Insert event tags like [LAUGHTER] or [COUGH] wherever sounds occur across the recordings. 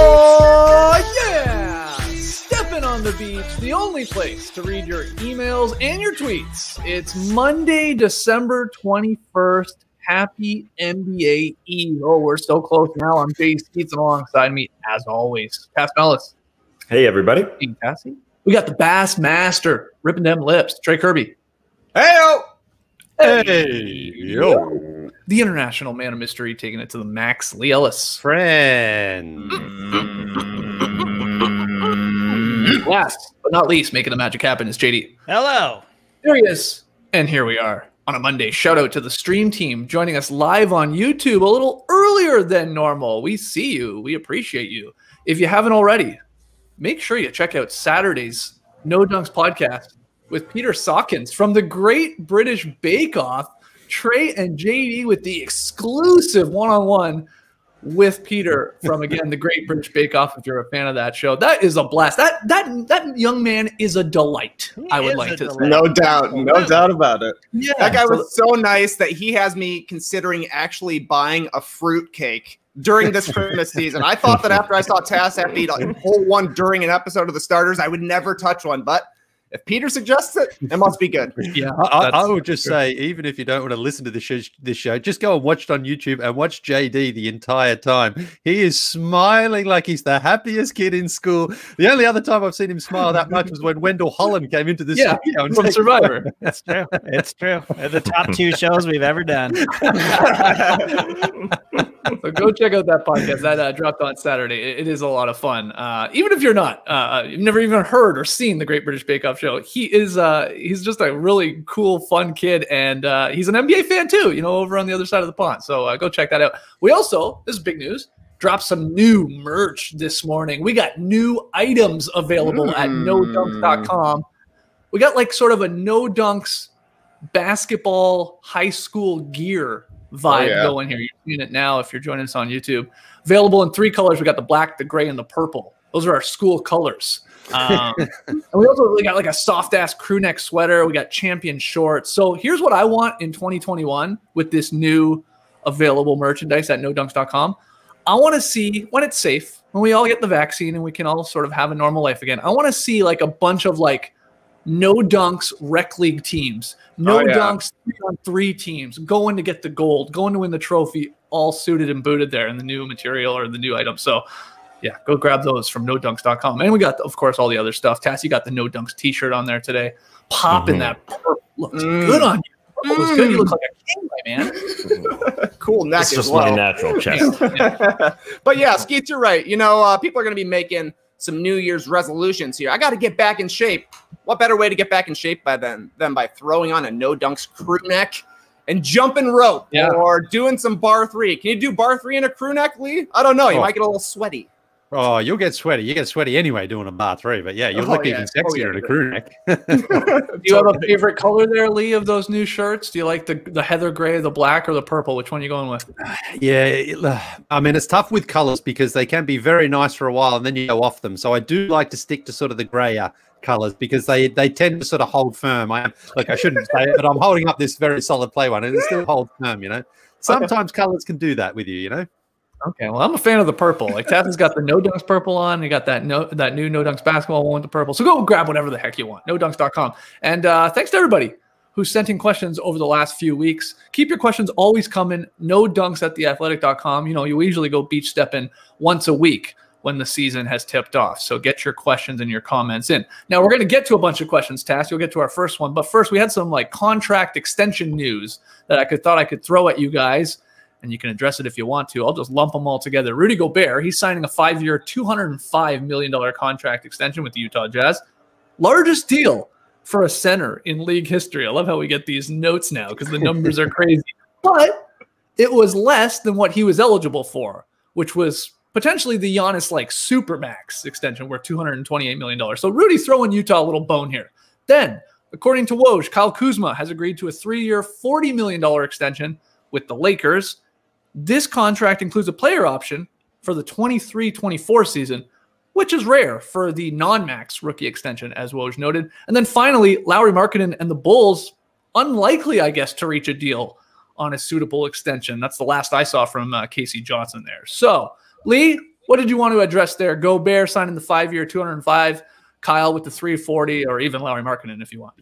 Oh, place to read your emails and your tweets. It's Monday, December 21st. Happy NBA Eve. Oh, we're so close now. I'm Jay Skeets and alongside me, as always, Tas Melas. Hey, everybody. Hey, Cassie. We got the Bass Master ripping them lips, Trey Kirby. Hey, Hey, yo. The international man of mystery taking it to the max, Lee Ellis. Friend. Last but not least, making the magic happen is JD. Hello. There he is. And here we are on a Monday. Shout out to the stream team joining us live on YouTube a little earlier than normal. We see you. We appreciate you. If you haven't already, make sure you check out Saturday's No Dunks podcast with Peter Sawkins from the Great British Bake Off. Trey and JD with the exclusive one on one with Peter from again the Great British Bake Off. If you're a fan of that show, that is a blast. That that that young man is a delight. I would like a to say. No doubt, no doubt about it. Yeah, That guy so- was so nice that he has me considering actually buying a fruit cake during this Christmas season. I thought that after I saw Tass have to eat a whole one during an episode of the starters, I would never touch one. But if Peter suggests it, it must be good. [LAUGHS] Yeah, I, I, I would just true. say, even if you don't want to listen to this show, this show, just go and watch it on YouTube and watch JD the entire time. He is smiling like he's the happiest kid in school. The only other time I've seen him smile that much was when Wendell Holland came into this Yeah, studio and from Survivor. [LAUGHS] It's true. It's true. They're the top two shows we've ever done. [LAUGHS] [LAUGHS] so go check out that podcast that uh, dropped on Saturday. It, it is a lot of fun. Uh, even if you're not, uh, you've never even heard or seen the Great British Bake Off show. He is uh, he's just a really cool, fun kid, and uh, he's an NBA fan too. You know, over on the other side of the pond. So uh, go check that out. We also this is big news. Dropped some new merch this morning. We got new items available at Mm. nodunks.com. We got like sort of a no dunks basketball high school gear vibe yeah. going here. You're seeing it now if you're joining us on YouTube. Available in three colors. We got the black, the gray, and the purple. Those are our school colors. Um, [LAUGHS] and we also we got like a soft ass crew neck sweater. We got champion shorts. So here's what I want in 2021 with this new available merchandise at nodunks.com. I want to see when it's safe, when we all get the vaccine and we can all sort of have a normal life again. I want to see like a bunch of like no dunks rec league teams, no Oh, yeah. dunks three on three teams going to get the gold, going to win the trophy, all suited and booted there in the new material or the new item. So yeah, go grab those from nodunks.com. And we got, of course, all the other stuff. Tass, you got the No Dunks t shirt on there today. Popping Mhm. that purple looks Mm. good on you. Purple looks good. You look like a king, my man. [LAUGHS] cool neck It's as just well. my natural [LAUGHS] chest. [LAUGHS] but yeah, Skeets, you're right. You know, uh, people are going to be making some New Year's resolutions here. I got to get back in shape. What better way to get back in shape by then than by throwing on a no dunks crew neck and jumping rope Yeah. or doing some bar three? Can you do bar three in a crew neck, Lee? I don't know. You Oh. might get a little sweaty. Oh, you'll get sweaty. You get sweaty anyway doing a bar three, but yeah, you Oh, look yeah. even Oh, sexier yeah. in a crew neck. [LAUGHS] [LAUGHS] Do you have a favorite color there, Lee, of those new shirts? Do you like the, the heather gray, the black, or the purple? Which one are you going with? [SIGHS] Yeah, uh, I mean it's tough with colors because they can be very nice for a while and then you go off them. So I do like to stick to sort of the grayer colors because they they tend to sort of hold firm. I am like I shouldn't say it, but I'm holding up this very solid play one and it still holds firm. You know, sometimes colors can do that with you. You know. Okay, well, I'm a fan of the purple. Like Tass's got the No Dunks purple on. You got that no that new No Dunks basketball one with the purple. So go grab whatever the heck you want. NoDunks.com. And uh, thanks to everybody who sent in questions over the last few weeks. Keep your questions always coming. No dunks at theathletic.com. You know, you usually go beach stepping once a week when the season has tipped off. So get your questions and your comments in. Now we're going to get to a bunch of questions, Tass. You'll get to our first one, but first we had some like contract extension news that I could thought I could throw at you guys and you can address it if you want to. I'll just lump them all together. Rudy Gobert, he's signing a five year, $205 million contract extension with the Utah Jazz. Largest deal for a center in league history. I love how we get these notes now because the numbers are [LAUGHS] crazy. But it was less than what he was eligible for, which was potentially the Giannis like supermax extension worth $228 million. So Rudy's throwing Utah a little bone here. Then, according to Woj, Kyle Kuzma has agreed to a three year, $40 million extension with the Lakers. This contract includes a player option for the 23 24 season, which is rare for the non max rookie extension, as Woj noted. And then finally, Lauri Markkanen and the Bulls, unlikely, I guess, to reach a deal on a suitable extension. That's the last I saw from uh, K.C. Johnson there. So, Lee, what did you want to address there? Gobert signing the five year, 205. Kyle with the 340, or even Lauri Markkanen if you want.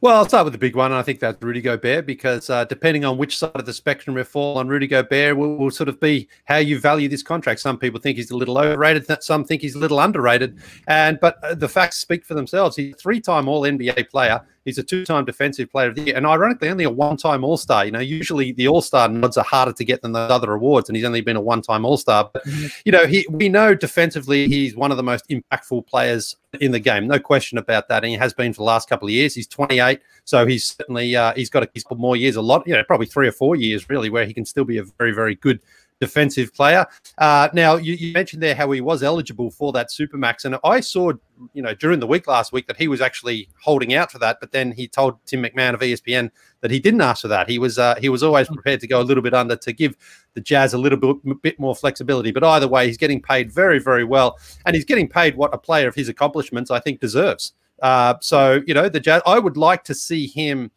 Well, I'll start with the big one, I think that's Rudy Gobert because uh, depending on which side of the spectrum we fall on, Rudy Gobert will, will, sort of be how you value this contract. Some people think he's a little overrated, some think he's a little underrated, and but uh, the facts speak for themselves. He's a three-time All NBA player. He's a two-time Defensive Player of the Year, and ironically, only a one-time All-Star. You know, usually the All-Star nods are harder to get than the other awards, and he's only been a one-time All-Star. But you know, he we know defensively he's one of the most impactful players in the game, no question about that, and he has been for the last couple of years. He's 28, so he's certainly uh, he's got a, he's more years, a lot, you know, probably three or four years really, where he can still be a very, very good defensive player. Uh, now, you, you, mentioned there how he was eligible for that supermax, and I saw, you know, during the week last week that he was actually holding out for that, but then he told Tim McMahon of ESPN that he didn't ask for that. He was uh, he was always prepared to go a little bit under to give the Jazz a little bit, bit more flexibility. But either way, he's getting paid very, very well, and he's getting paid what a player of his accomplishments I think deserves. Uh, so you know, the Jazz. I would like to see him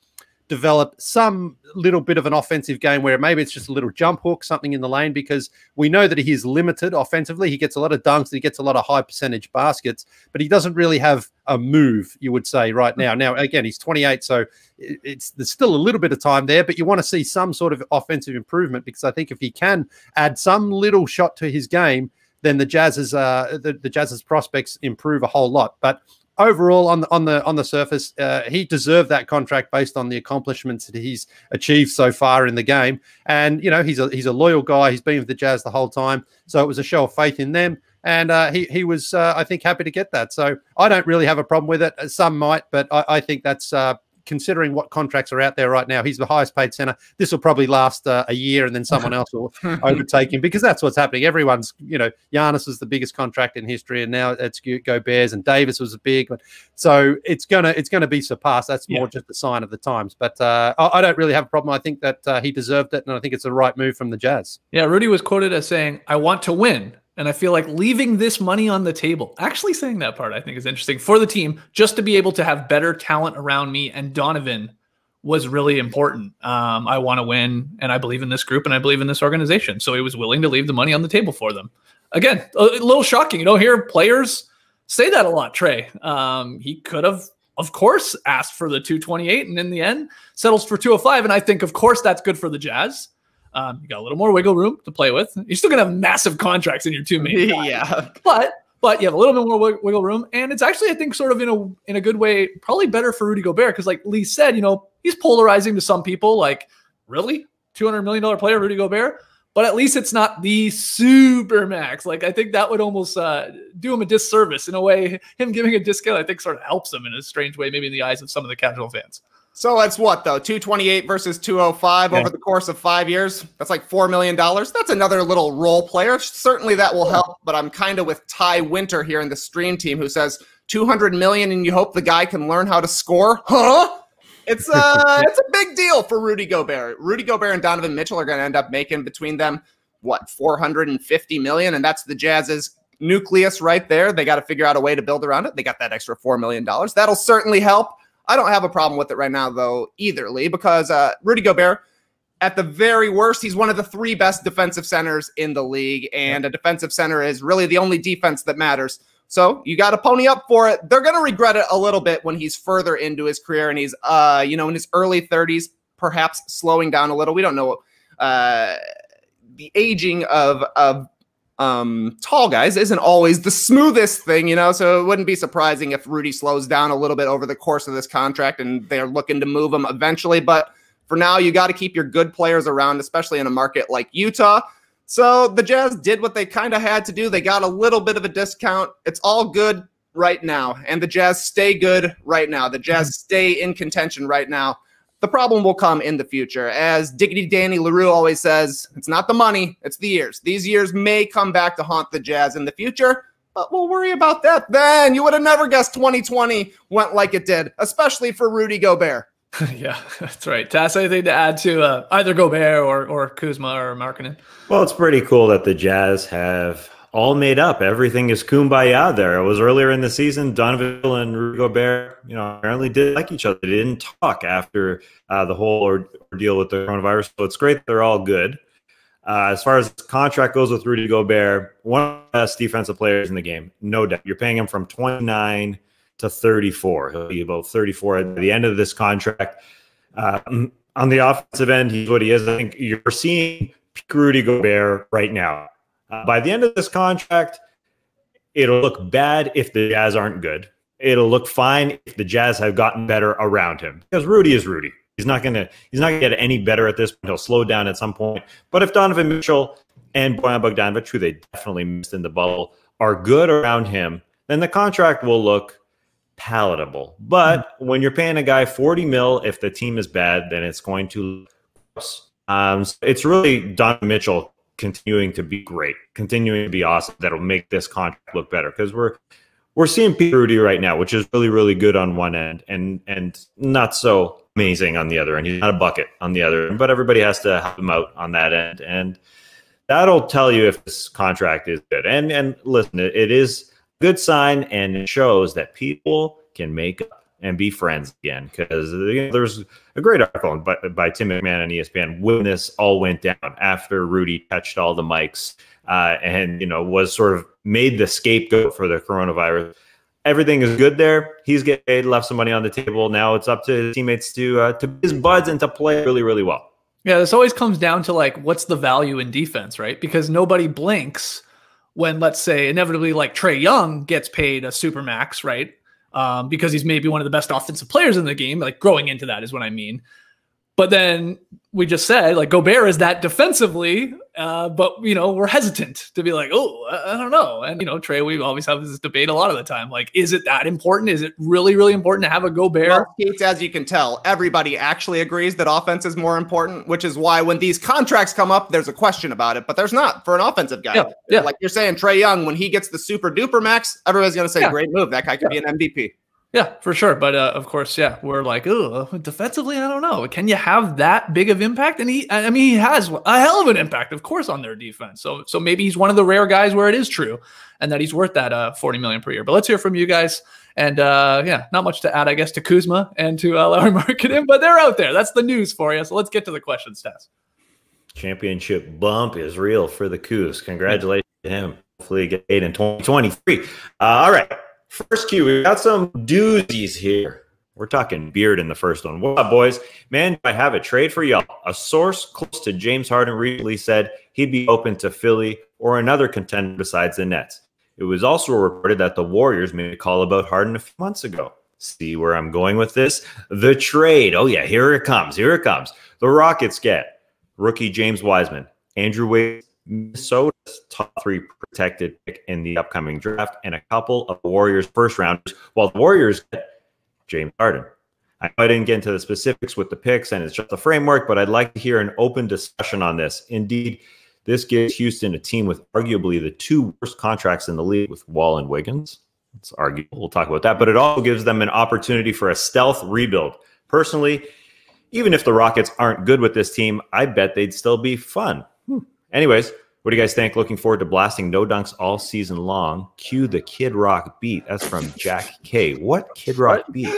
develop some little bit of an offensive game where maybe it's just a little jump hook, something in the lane, because we know that he is limited offensively. He gets a lot of dunks, he gets a lot of high percentage baskets, but he doesn't really have a move, you would say, right now. Now, again, he's 28, so it's there's still a little bit of time there, but you want to see some sort of offensive improvement because I think if he can add some little shot to his game, then the Jazz's uh, the, the Jazz's prospects improve a whole lot. But overall on the on the on the surface, uh, he deserved that contract based on the accomplishments that he's achieved so far in the game. And you know, he's a he's a loyal guy. He's been with the Jazz the whole time, so it was a show of faith in them. And uh, he he was, uh, I think, happy to get that. So I don't really have a problem with it. Some might, but I, I think that's uh, considering what contracts are out there right now, he's the highest paid center. This will probably last uh, a year, and then someone else will [LAUGHS] overtake him because that's what's happening. Everyone's, you know, Giannis was the biggest contract in history, and now it's Gobert's, and Davis was a big one. So it's gonna it's gonna be surpassed. That's more yeah. just a sign of the times. But uh, I, I, don't really have a problem. I think that uh, he deserved it, and I think it's the right move from the Jazz. Yeah, Rudy was quoted as saying, "I want to win." And I feel like leaving this money on the table, actually saying that part, I think is interesting for the team, just to be able to have better talent around me. And Donovan was really important. Um, I want to win, and I believe in this group, and I believe in this organization. So he was willing to leave the money on the table for them. Again, a, little shocking. You don't hear players say that a lot, Trey. Um, he could have, of course, asked for the 228, and in the end, settles for 205. And I think, of course, that's good for the Jazz. Um, you got a little more wiggle room to play with. You're still gonna have massive contracts in your two main. [LAUGHS] yeah, but but you have a little bit more wiggle room, and it's actually I think sort of in a in a good way, probably better for Rudy Gobert because like Lee said, you know he's polarizing to some people. Like really, two hundred million dollar player Rudy Gobert, but at least it's not the super max. Like I think that would almost uh, do him a disservice in a way. Him giving a discount, I think, sort of helps him in a strange way, maybe in the eyes of some of the casual fans. So that's what though, 228 versus 205 yeah. over the course of five years. That's like four million dollars. That's another little role player. Certainly that will help. But I'm kind of with Ty Winter here in the stream team who says 200 million and you hope the guy can learn how to score. Huh? It's uh [LAUGHS] it's a big deal for Rudy Gobert. Rudy Gobert and Donovan Mitchell are going to end up making between them what 450 million, and that's the Jazz's nucleus right there. They got to figure out a way to build around it. They got that extra four million dollars. That'll certainly help. I don't have a problem with it right now, though, either, Lee, because uh, Rudy Gobert, at the very worst, he's one of the three best defensive centers in the league, and a defensive center is really the only defense that matters. So you got to pony up for it. They're going to regret it a little bit when he's further into his career and he's, uh, you know, in his early 30s, perhaps slowing down a little. We don't know uh, the aging of of um, tall guys isn't always the smoothest thing, you know. So it wouldn't be surprising if Rudy slows down a little bit over the course of this contract and they're looking to move him eventually. But for now, you got to keep your good players around, especially in a market like Utah. So the Jazz did what they kind of had to do. They got a little bit of a discount. It's all good right now. And the Jazz stay good right now. The Jazz stay in contention right now. The problem will come in the future. As Diggity Danny Leroux always says, it's not the money, it's the years. These years may come back to haunt the Jazz in the future, but we'll worry about that then. You would have never guessed 2020 went like it did, especially for Rudy Gobert. [LAUGHS] yeah, that's right. Tass, anything to add to uh, either Gobert or or Kuzma or Markkanen? Well, it's pretty cool that the Jazz have all made up. Everything is kumbaya there. It was earlier in the season. Donovan and Rudy Gobert, you know, apparently did like each other. They didn't talk after uh, the whole ordeal with the coronavirus. So it's great they're all good. Uh, as far as contract goes with Rudy Gobert, one of the best defensive players in the game, no doubt. You're paying him from 29 to 34. He'll be about 34 at the end of this contract. Uh, on the offensive end, he's what he is. I think you're seeing Rudy Gobert right now. Uh, by the end of this contract, it'll look bad if the Jazz aren't good. It'll look fine if the Jazz have gotten better around him because Rudy is Rudy. He's not gonna he's not gonna get any better at this point. He'll slow down at some point. But if Donovan Mitchell and Bojan Bogdanovic, who they definitely missed in the bubble, are good around him, then the contract will look palatable. But when you're paying a guy 40 mil, if the team is bad, then it's going to um, so it's really Donovan Mitchell continuing to be great, continuing to be awesome. That'll make this contract look better because we're we're seeing Pete Rudy right now, which is really really good on one end and and not so amazing on the other end. He's not a bucket on the other end, but everybody has to help him out on that end, and that'll tell you if this contract is good. And and listen, it, it is a good sign and it shows that people can make up and be friends again because you know, there's a great article by, by Tim McMahon on ESPN when this all went down after Rudy touched all the mics uh, and you know was sort of made the scapegoat for the coronavirus. Everything is good there. He's getting paid, left some money on the table. Now it's up to his teammates to uh, to his buds and to play really really well. Yeah, this always comes down to like what's the value in defense, right? Because nobody blinks when let's say inevitably like Trae Young gets paid a super max, right? Um, because he's maybe one of the best offensive players in the game, like growing into that is what I mean. But then we just said like Gobert is that defensively, uh, but you know we're hesitant to be like, oh, I, I, don't know. And you know Trey, we always have this debate a lot of the time. Like, is it that important? Is it really, really important to have a Gobert? Well, Keats, as you can tell, everybody actually agrees that offense is more important, which is why when these contracts come up, there's a question about it. But there's not for an offensive guy. Yeah, yeah. Like you're saying, Trae Young, when he gets the super duper max, everybody's gonna say, yeah. great move. That guy could be an MVP. Yeah, for sure. But uh, of course, yeah, we're like, oh, defensively, I don't know. Can you have that big of impact? And he, I mean, he has a hell of an impact, of course, on their defense. So, so maybe he's one of the rare guys where it is true, and that he's worth that uh, forty million per year. But let's hear from you guys. And uh, yeah, not much to add, I guess, to Kuzma and to uh, [LAUGHS] Lauri Markkanen, but they're out there. That's the news for you. So let's get to the questions, Tess. Championship bump is real for the Kuz. Congratulations to him. Hopefully, get eight in 2023. Uh, all right. First cue, we got some doozies here. We're talking beard in the first one. What up, boys? Man, I have a trade for y'all. A source close to James Harden recently said he'd be open to Philly or another contender besides the Nets. It was also reported that the Warriors made a call about Harden a few months ago. See where I'm going with this? The trade. Oh, yeah, here it comes. Here it comes. The Rockets get rookie James Wiseman, Andrew Wiggins, Minnesota's top three protected pick in the upcoming draft, and a couple of Warriors first rounders, while the Warriors get James Harden. I know I didn't get into the specifics with the picks and it's just the framework, but I'd like to hear an open discussion on this. Indeed, this gives Houston a team with arguably the two worst contracts in the league with Wall and Wiggins. It's arguable. We'll talk about that, but it also gives them an opportunity for a stealth rebuild. Personally, even if the Rockets aren't good with this team, I bet they'd still be fun. Hmm. Anyways, what do you guys think? Looking forward to blasting no dunks all season long. Cue the Kid Rock beat. That's from Jack K. What Kid Rock beat?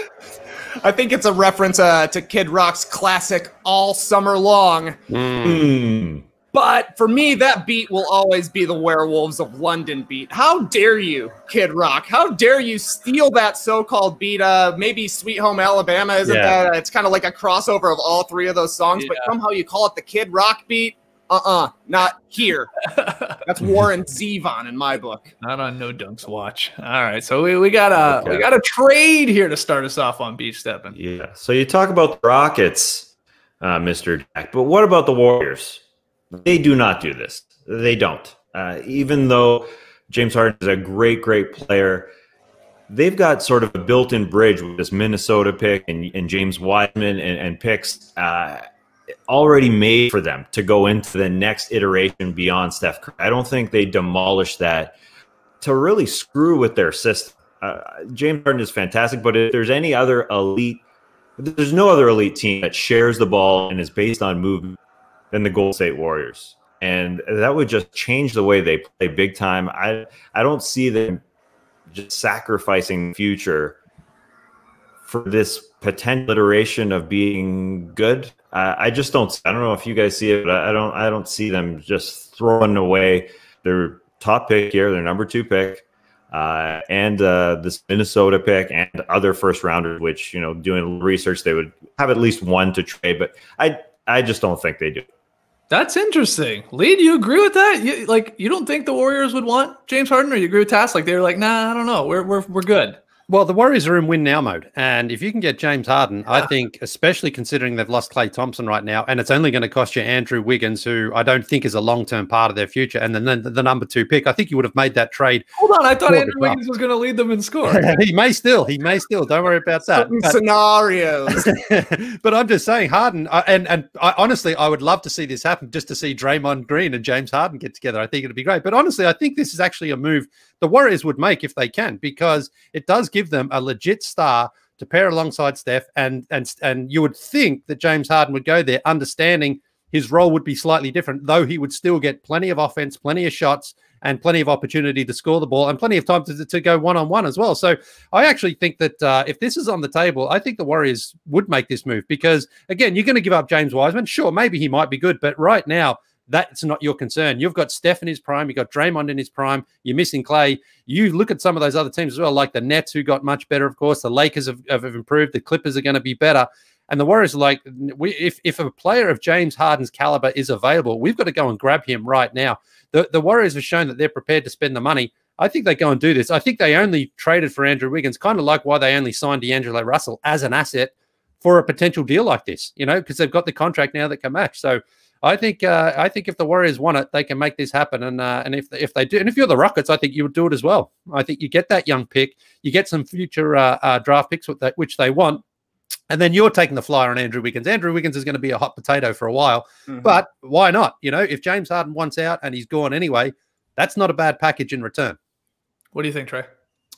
I think it's a reference uh, to Kid Rock's classic "All Summer Long." Mm. But for me, that beat will always be the Werewolves of London beat. How dare you, Kid Rock? How dare you steal that so-called beat? Uh, maybe Sweet Home Alabama isn't yeah. that? It's kind of like a crossover of all three of those songs, yeah. but somehow you call it the Kid Rock beat uh-uh, not here. [LAUGHS] That's Warren Zevon in my book. Not on No Dunks Watch. All right, so we, we got a okay. we got a trade here to start us off on beach stepping. Yeah. So you talk about the Rockets, uh, Mr. Jack, but what about the Warriors? They do not do this. They don't. Uh, even though James Harden is a great, great player, they've got sort of a built-in bridge with this Minnesota pick and, and James Wiseman and, and picks. Uh, already made for them to go into the next iteration beyond Steph Curry. I don't think they demolish that to really screw with their system. Uh, James Harden is fantastic, but if there's any other elite There's no other elite team that shares the ball and is based on movement than the Golden State Warriors, and that would just change the way they play big time. I I don't see them just sacrificing future for this potential iteration of being good. Uh, I just don't. I don't know if you guys see it, but I don't. I don't see them just throwing away their top pick here, their number two pick, uh, and uh, this Minnesota pick and other first rounders. Which you know, doing research, they would have at least one to trade. But I, I just don't think they do. That's interesting. Lee, do you agree with that? You, like, you don't think the Warriors would want James Harden, or you agree with Tass? Like, they're like, nah, I don't know. We're we're we're good. Well, the Warriors are in win now mode. And if you can get James Harden, yeah. I think, especially considering they've lost Klay Thompson right now, and it's only going to cost you Andrew Wiggins, who I don't think is a long term part of their future, and then the, the, number two pick, I think you would have made that trade. Hold on. I thought Andrew Wiggins was going to lead them in score. [LAUGHS] he may still. He may still. Don't worry about that. But, scenarios. [LAUGHS] but I'm just saying, Harden, uh, and, and I, honestly, I would love to see this happen just to see Draymond Green and James Harden get together. I think it'd be great. But honestly, I think this is actually a move the Warriors would make if they can, because it does give them a legit star to pair alongside Steph, and and and you would think that James Harden would go there, understanding his role would be slightly different, though he would still get plenty of offense, plenty of shots, and plenty of opportunity to score the ball, and plenty of time to, to go one on one as well. So I actually think that uh, if this is on the table, I think the Warriors would make this move because again, you're going to give up James Wiseman. Sure, maybe he might be good, but right now that's not your concern. You've got Steph in his prime, you've got Draymond in his prime, you're missing Klay. You look at some of those other teams as well, like the Nets, who got much better, of course. The Lakers have, have improved, the Clippers are going to be better. And the Warriors are like, we, if, if a player of James Harden's caliber is available, we've got to go and grab him right now. The, the Warriors have shown that they're prepared to spend the money. I think they go and do this. I think they only traded for Andrew Wiggins, kind of like why they only signed D'Angelo Russell as an asset for a potential deal like this, you know, because they've got the contract now that can match. So I think uh, I think if the Warriors want it, they can make this happen. And uh, and if if they do, and if you're the Rockets, I think you would do it as well. I think you get that young pick, you get some future uh, uh draft picks with that, which they want, and then you're taking the flyer on Andrew Wiggins. Andrew Wiggins is going to be a hot potato for a while, mm-hmm. but why not? You know, if James Harden wants out and he's gone anyway, that's not a bad package in return. What do you think, Trey?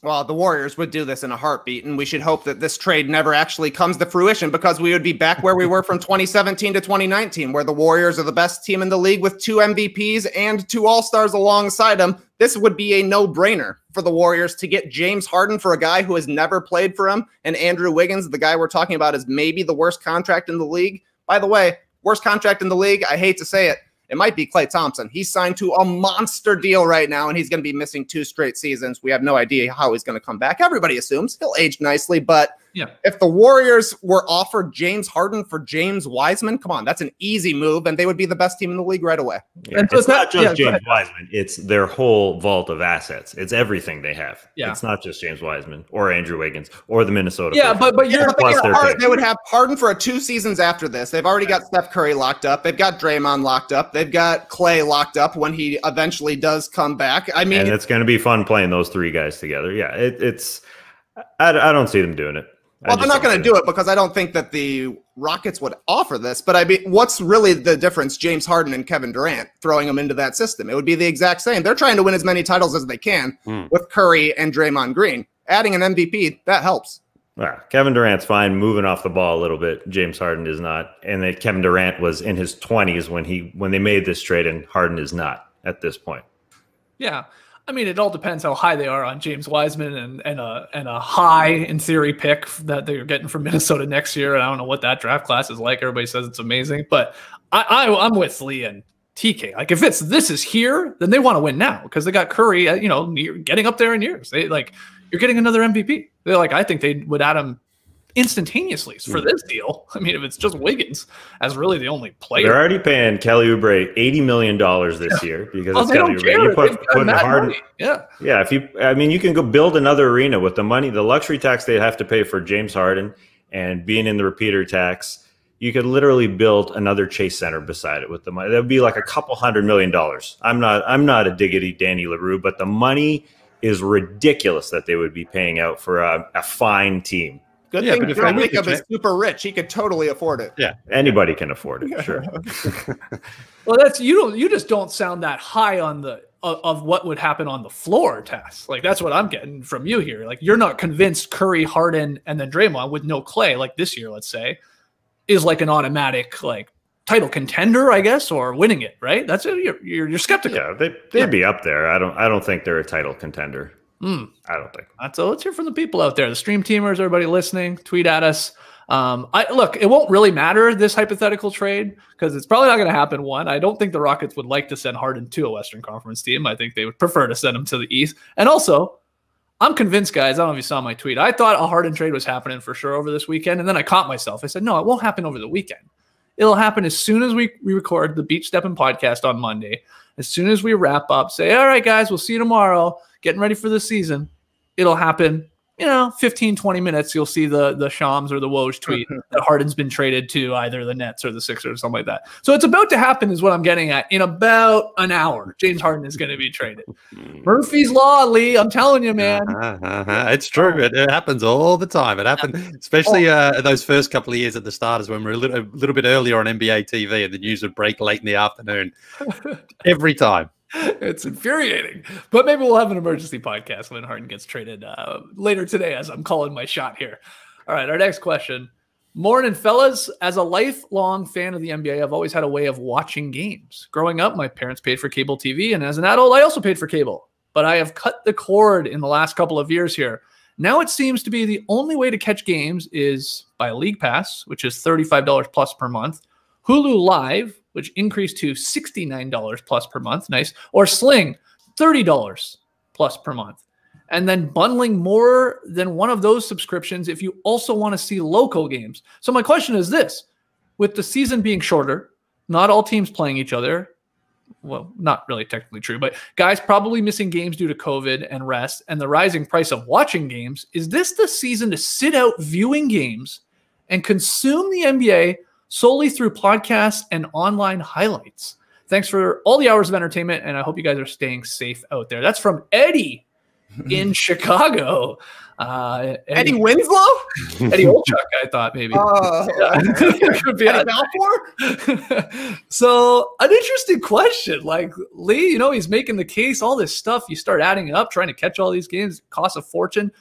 Well, the Warriors would do this in a heartbeat, and we should hope that this trade never actually comes to fruition because we would be back where we were from [LAUGHS] 2017 to 2019, where the Warriors are the best team in the league with two MVPs and two All Stars alongside them. This would be a no brainer for the Warriors to get James Harden for a guy who has never played for him, and Andrew Wiggins, the guy we're talking about, is maybe the worst contract in the league. By the way, worst contract in the league. I hate to say it it might be Klay Thompson. He's signed to a monster deal right now, and he's going to be missing two straight seasons. We have no idea how he's going to come back. Everybody assumes he'll age nicely, but yeah. if the Warriors were offered James Harden for James Wiseman, come on, that's an easy move, and they would be the best team in the league right away. Yeah, and it's not just yeah, James Wiseman; it's their whole vault of assets. It's everything they have. Yeah, it's not just James Wiseman or Andrew Wiggins or the Minnesota. Yeah, but but you're plus they, Harden, they would have Harden for a two seasons after this. They've already got Steph Curry locked up. They've got Draymond locked up. They've got Klay locked up when he eventually does come back. I mean, and it's going to be fun playing those three guys together. Yeah, it, it's. I, I don't see them doing it. Well, they're not going to do it because I don't think that the Rockets would offer this. But I mean, what's really the difference? James Harden and Kevin Durant throwing them into that system. It would be the exact same. They're trying to win as many titles as they can mm. with Curry and Draymond Green. Adding an MVP that helps. Yeah, Kevin Durant's fine moving off the ball a little bit. James Harden is not, and that Kevin Durant was in his twenties when he when they made this trade, and Harden is not at this point. Yeah, I mean, it all depends how high they are on James Wiseman and, and a and a high in theory pick that they're getting from [LAUGHS] Minnesota next year. And I don't know what that draft class is like. Everybody says it's amazing, but I, I am with Lee and TK. Like if it's this is here, then they want to win now because they got Curry. Uh, you know, getting up there in years. They like you're getting another MVP. They're like I think they would add him instantaneously for hmm. this deal. [LAUGHS] I mean, if it's just Wiggins as really the only player, they're already paying Kelly Oubre eighty million dollars this year because well, it's Kelly Oubre. You put putting hard, yeah, yeah. If you, I mean, you can go build another arena with the money, the luxury tax they have to pay for James Harden and being in the repeater tax. You could literally build another Chase Center beside it with the money. That would be like a couple hundred million dollars. I'm not, I'm not a diggity Danny Leroux, but the money is ridiculous that they would be paying out for a, a fine team Good Yeah, thing but if Joe they Lacob is super rich. He could totally afford it. Yeah, anybody can afford it. [LAUGHS] Sure. [LAUGHS] Well, that's you don't you just don't sound that high on the of, of what would happen on the floor, Tess. Like that's what I'm getting from you here. Like you're not convinced Curry, Harden, and then Draymond with no Klay, like this year, let's say, is like an automatic like title contender, I guess, or winning it, right? That's it. You're you're, you're skeptical. Yeah, they they'd be up there. I don't I don't think they're a title contender. Hmm. I don't think. Uh, So let's hear from the people out there, the stream teamers, everybody listening. Tweet at us. Um, I look, it won't really matter this hypothetical trade because it's probably not going to happen. One, I don't think the Rockets would like to send Harden to a Western Conference team. I think they would prefer to send him to the East. And also, I'm convinced, guys. I don't know if you saw my tweet. I thought a Harden trade was happening for sure over this weekend, and then I caught myself. I said, no, it won't happen over the weekend. It'll happen as soon as we, we record the Beach Stepping podcast on Monday. As soon as we wrap up, say, all right, guys, we'll see you tomorrow. Getting ready for the season it'll happen you know 15 20 minutes you'll see the the shams or the woj tweet that harden's been traded to either the nets or the sixers or something like that so it's about to happen is what i'm getting at in about an hour james harden is going to be traded [LAUGHS] murphy's law lee i'm telling you man Uh-huh, uh-huh. It's true. It, it happens all the time. It happens, especially uh, those first couple of years at the starters when we're a little, a little bit earlier on NBA TV and the news would break late in the afternoon. [LAUGHS] Every time. It's infuriating but maybe we'll have an emergency podcast when harden gets traded uh, later today as i'm calling my shot here all right our next question Morning, fellas. As a lifelong fan of the NBA, I've always had a way of watching games. Growing up, my parents paid for cable TV, and as an adult, I also paid for cable. But I have cut the cord in the last couple of years here. Now it seems to be the only way to catch games is by League Pass, which is $35 plus per month, Hulu Live, which increased to $69 plus per month, nice, or Sling, $30 plus per month and then bundling more than one of those subscriptions if you also want to see local games. So my question is this, with the season being shorter, not all teams playing each other, well, not really technically true, but guys probably missing games due to COVID and rest and the rising price of watching games, is this the season to sit out viewing games and consume the NBA solely through podcasts and online highlights? Thanks for all the hours of entertainment, and I hope you guys are staying safe out there. That's from Eddie in [LAUGHS] Chicago. Uh, Eddie Winslow? [LAUGHS] Eddie Olczyk, I thought maybe. Uh, [LAUGHS] Could be Eddie Belfour? so an interesting question. Like Lee, you know, he's making the case, all this stuff. You start adding it up, trying to catch all these games, costs a fortune.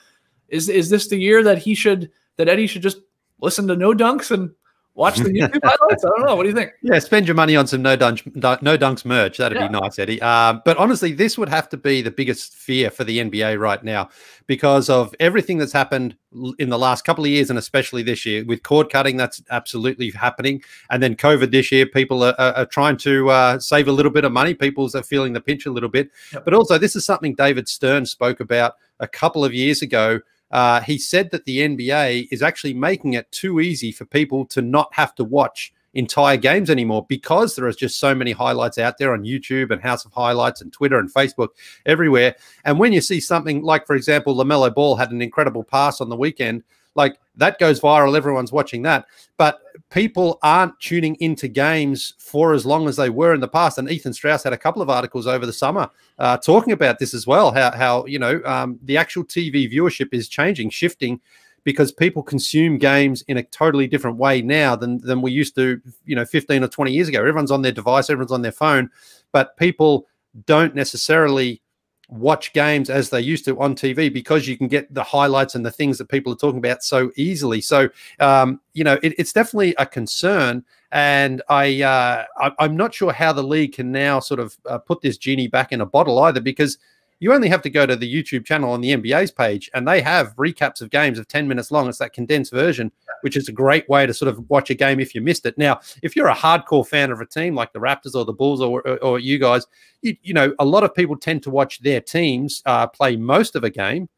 Is is this the year that he should that Eddie should just listen to no dunks and watch the YouTube highlights? I don't know. What do you think? Yeah, spend your money on some no dunks, no dunks merch. That'd Yeah. be nice, Eddie. Um, but honestly, this would have to be the biggest fear for the NBA right now because of everything that's happened in the last couple of years, and especially this year with cord cutting. That's absolutely happening, and then COVID this year. People are, are, are trying to uh, save a little bit of money. People are feeling the pinch a little bit, Yep. but also this is something David Stern spoke about a couple of years ago. Uh, he said that the NBA is actually making it too easy for people to not have to watch entire games anymore because there is just so many highlights out there on YouTube and House of Highlights and Twitter and Facebook everywhere. And when you see something like, for example, LaMelo Ball had an incredible pass on the weekend, like that goes viral, everyone's watching that. But people aren't tuning into games for as long as they were in the past. And Ethan Strauss had a couple of articles over the summer uh, talking about this as well. How, how you know um, the actual TV viewership is changing, shifting because people consume games in a totally different way now than than we used to, you know, 15 or 20 years ago. Everyone's on their device, everyone's on their phone, but people don't necessarily watch games as they used to on TV because you can get the highlights and the things that people are talking about so easily. So, um, you know, it, it's definitely a concern. And I, uh, I, I'm not sure how the league can now sort of uh, put this genie back in a bottle either, because you only have to go to the YouTube channel on the NBA's page, and they have recaps of games of 10 minutes long. It's that condensed version, which is a great way to sort of watch a game if you missed it. Now, if you're a hardcore fan of a team like the Raptors or the Bulls or, or, or you guys, you, you know, a lot of people tend to watch their teams uh, play most of a game,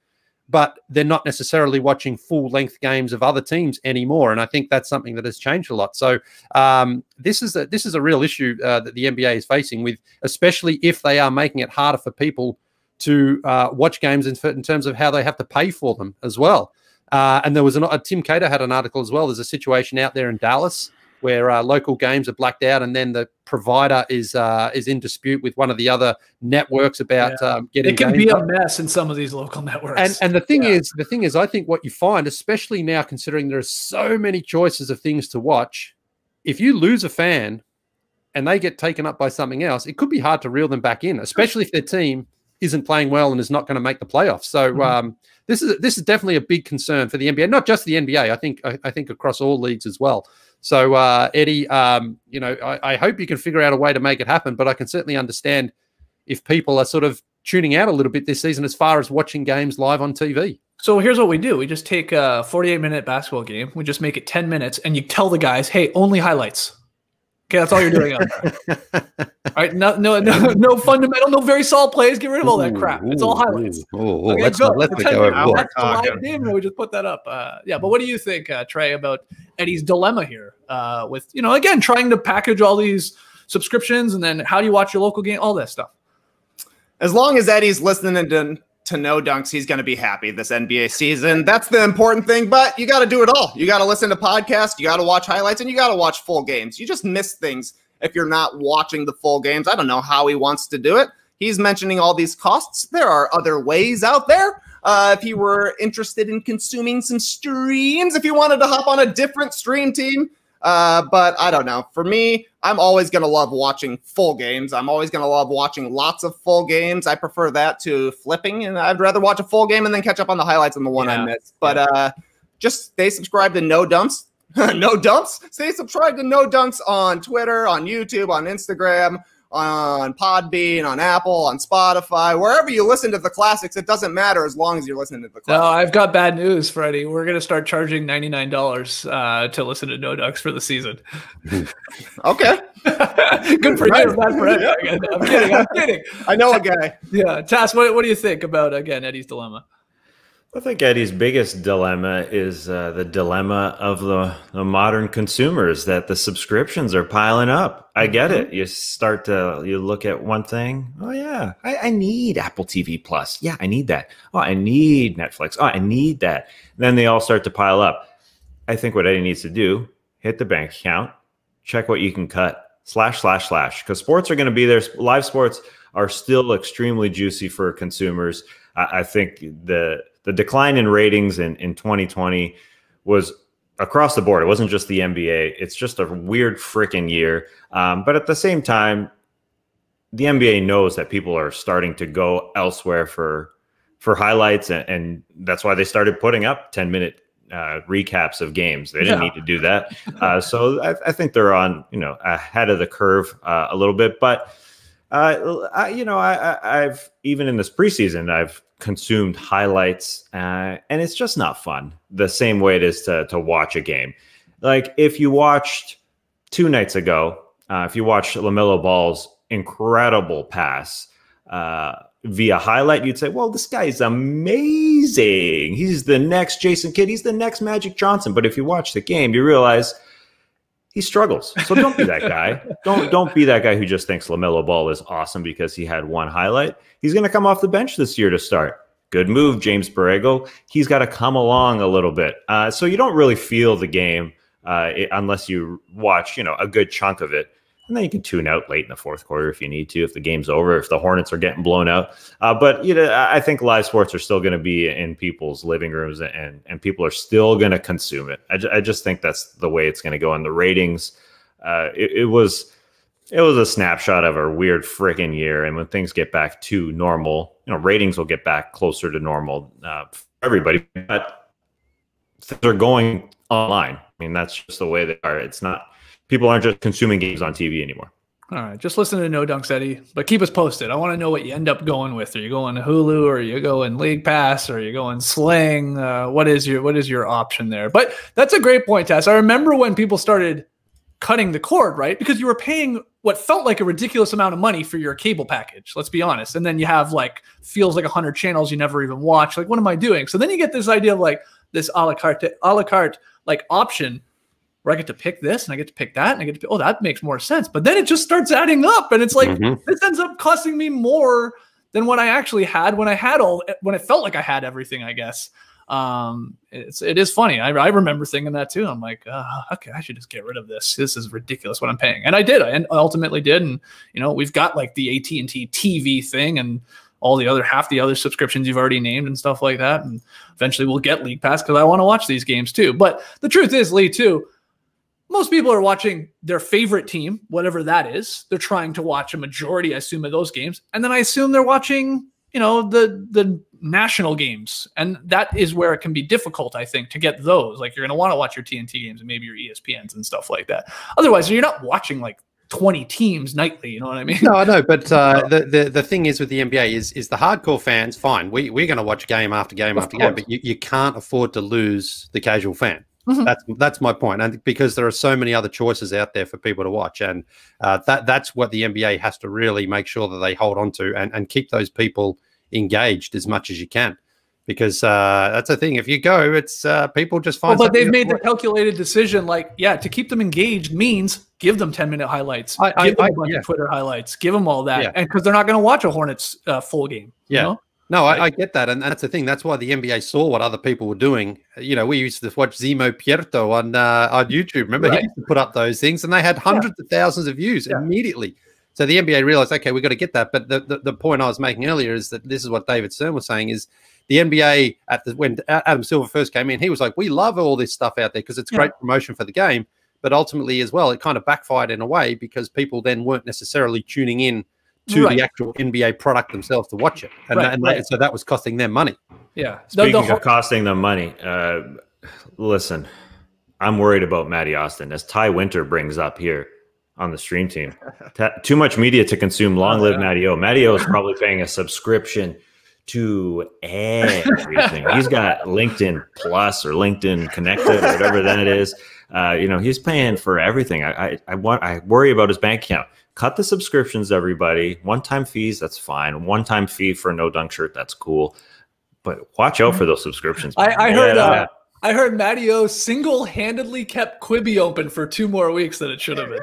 but they're not necessarily watching full length games of other teams anymore. And I think that's something that has changed a lot. So um, this is a, this is a real issue uh, that the NBA is facing with, especially if they are making it harder for people to uh, watch games in, in terms of how they have to pay for them as well. Uh, and there was an, uh, Tim Cato had an article as well. There's a situation out there in Dallas where uh, local games are blacked out, and then the provider is uh, is in dispute with one of the other networks about Yeah. um, getting. It can be a mess in some of these local networks. And and the thing Yeah. is, the thing is, I think what you find, especially now considering there are so many choices of things to watch, if you lose a fan and they get taken up by something else, it could be hard to reel them back in, especially if their team isn't playing well and is not going to make the playoffs. So Mhm. um, this is this is definitely a big concern for the NBA, not just the NBA. I think I, I think across all leagues as well. So uh, Eddie, um, you know, I, I hope you can figure out a way to make it happen. But I can certainly understand if people are sort of tuning out a little bit this season as far as watching games live on TV. So here's what we do: we just take a 48 minute basketball game, we just make it 10 minutes, and you tell the guys, "Hey, only highlights." Okay, that's all you're doing out [LAUGHS] there. all right, no, no, no, no fundamental, no very solid plays. Get rid of all that crap. It's all highlights. Oh, Okay, let's go. let's For not 10 go minutes. That's the live game, we just put that up. Uh, yeah, but what do you think, uh, Trey, about Eddie's dilemma here? Uh, with you know, again, trying to package all these subscriptions, and then how do you watch your local game? All that stuff. As long as Eddie's listening to, to No Dunks, he's going to be happy this NBA season. That's the important thing. But you got to do it all. You got to listen to podcasts, you got to watch highlights, and you got to watch full games. You just miss things if you're not watching the full games. I don't know how he wants to do it. He's mentioning all these costs. There are other ways out there. Uh, if you were interested in consuming some streams, if you wanted to hop on a different stream team, uh, but I don't know. For me, I'm always going to love watching full games. I'm always going to love watching lots of full games. I prefer that to flipping, and I'd rather watch a full game and then catch up on the highlights on the one Yeah. I missed. But uh, just stay subscribed to No Dumps. [LAUGHS] no Dumps. Stay subscribed to No Dumps on Twitter, on YouTube, on Instagram, on Podbean, on Apple, on Spotify, wherever you listen to the classics. It doesn't matter as long as you're listening to the classics. No. I've got bad news, Freddie. We're gonna start charging ninety nine dollars uh, to listen to No Ducks for the season. [LAUGHS] Okay, [LAUGHS] Good for you, bad for Eddie. I'm kidding. I'm kidding. [LAUGHS] I know a guy. Yeah, Tass, what, what do you think about again Eddie's dilemma? I think Eddie's biggest dilemma is uh, the dilemma of the, the modern consumers that the subscriptions are piling up. I get it. You start to you look at one thing. Oh yeah, I, I need Apple TV Plus. Yeah, I need that. Oh, I need Netflix. Oh, I need that. then they all start to pile up. I think what Eddie needs to do: hit the bank account, check what you can cut. Slash slash slash. Because sports are going to be there. Live sports are still extremely juicy for consumers. I, I think the the decline in ratings in, in 2020 was across the board. It wasn't just the NBA. It's just a weird freaking year. Um, but at the same time, the NBA knows that people are starting to go elsewhere for for highlights, and, and that's why they started putting up 10 minute uh, recaps of games. They didn't Yeah. need to do that. Uh, so I, I think they're on you know ahead of the curve uh, a little bit, but. Uh, I, you know, I, I, I've even in this preseason, I've consumed highlights, uh, and it's just not fun. The same way it is to to watch a game. Like if you watched two nights ago, uh, if you watched Lamelo Ball's incredible pass uh, via highlight, you'd say, "Well, this guy is amazing. He's the next Jason Kidd. He's the next Magic Johnson." But if you watch the game, you realize he struggles. So don't be that guy. [LAUGHS] don't don't be that guy who just thinks Lamelo Ball is awesome because he had one highlight. He's going to come off the bench this year to start. Good move, James Borrego. He's got to come along a little bit. Uh, so you don't really feel the game uh, it- unless you watch, you know, a good chunk of it. And then you can tune out late in the fourth quarter if you need to, if the game's over, if the Hornets are getting blown out. Uh, but you know, I think live sports are still going to be in people's living rooms, and and people are still going to consume it. I, ju- I just think that's the way it's going to go. And the ratings, uh, it, it was it was a snapshot of a weird freaking year. And when things get back to normal, you know, ratings will get back closer to normal uh, for everybody. But are going online. I mean, that's just the way they are. It's not people aren't just consuming games on TV anymore. All right, just listen to No Dunks, Eddie. But keep us posted. I want to know what you end up going with. Are you going to Hulu, or are you going League Pass, or are you going Sling? Uh, what is your what is your option there? But that's a great point, Tess. I remember when people started cutting the cord, right? Because you were paying what felt like a ridiculous amount of money for your cable package. Let's be honest. And then you have like feels like hundred channels you never even watch. Like, what am I doing? So then you get this idea of like this a la carte, a la carte like option where I get to pick this and I get to pick that and I get to pick, oh, that makes more sense. But then it just starts adding up and it's like, Mhm. this ends up costing me more than what I actually had when I had all, when it felt like I had everything, I guess. Um, it's it is funny. I, I remember thinking that too. I'm like, uh, okay, I should just get rid of this. This is ridiculous what I'm paying, and I did. I ultimately did, and you know we've got like the AT and T TV thing and all the other half the other subscriptions you've already named and stuff like that. And eventually we'll get League Pass because I want to watch these games too. But the truth is, Lee, too, most people are watching their favorite team, whatever that is. They're trying to watch a majority, I assume, of those games. And then I assume they're watching, you know, the the national games. And that is where it can be difficult, I think, to get those. Like you're gonna want to watch your TNT games and maybe your ESPNs and stuff like that. Otherwise, you're not watching like 20 teams nightly. You know what I mean? No, I know, but uh, [LAUGHS] the, the the thing is with the NBA is is the hardcore fans. Fine, we we're going to watch game after game Of after course. game, but you, you can't afford to lose the casual fan. Mhm. That's that's my point, and because there are so many other choices out there for people to watch, and uh, that that's what the NBA has to really make sure that they hold on to and and keep those people engaged as much as you can, because uh, that's the thing. If you go, it's uh, people just Well, find. but they've made the calculated decision, like, yeah, to keep them engaged means give them 10 minute highlights, I- I- give them a I- bunch yeah. of Twitter highlights, give them all that. Yeah. And because they're not going to watch a Hornets uh, full game. you Yeah. know? No, I, I get that, and that's the thing. That's why the NBA saw what other people were doing. You know, we used to watch Ximo Pierto on uh, on YouTube. Remember, Right. he used to put up those things, and they had hundreds of thousands of views Yeah. immediately. So the NBA realized, okay, we've got to get that. But the, the the point I was making earlier is that this is what David Stern was saying: is the NBA at the when Adam Silver first came in, he was like, we love all this stuff out there because it's Yeah. great promotion for the game. But ultimately, as well, it kind of backfired in a way because people then weren't necessarily tuning in to Right. the actual NBA product themselves to watch it, and, Right, that, and right. that- so that was costing them money. Yeah. Speaking the whole- of costing them money, uh, listen, I'm worried about Matty Austin, as Ty Winter brings up here on the stream team. [LAUGHS] Ta- too much media to consume. Long live yeah. Matty O. Matty O is probably paying a subscription to everything. he's got LinkedIn Plus or LinkedIn Connected or whatever that is. Uh, you know, he's paying for everything. I, I, I want. I worry about his bank account. Cut the subscriptions, everybody. One-time fees, that's fine. One-time fee for a no dunk shirt, that's cool. But watch out for those subscriptions. I, I heard Yeah. uh, I heard Matty O single handedly kept Quibi open for two more weeks than it should have been.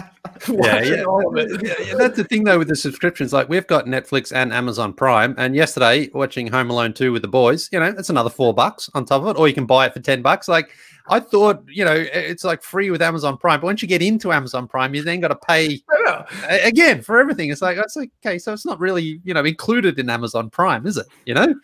[LAUGHS] [LAUGHS] Yeah. all of it. yeah, yeah, that's the thing though with the subscriptions. Like we've got Netflix and Amazon Prime, and yesterday watching Home Alone two with the boys, you know, that's another four bucks on top of it, or you can buy it for ten bucks. Like I thought, you know, it's like free with Amazon Prime, but once you get into Amazon Prime, you then got to pay [LAUGHS] I know. a- again for everything. It's like it's like okay, so it's not really you know included in Amazon Prime, is it? You know.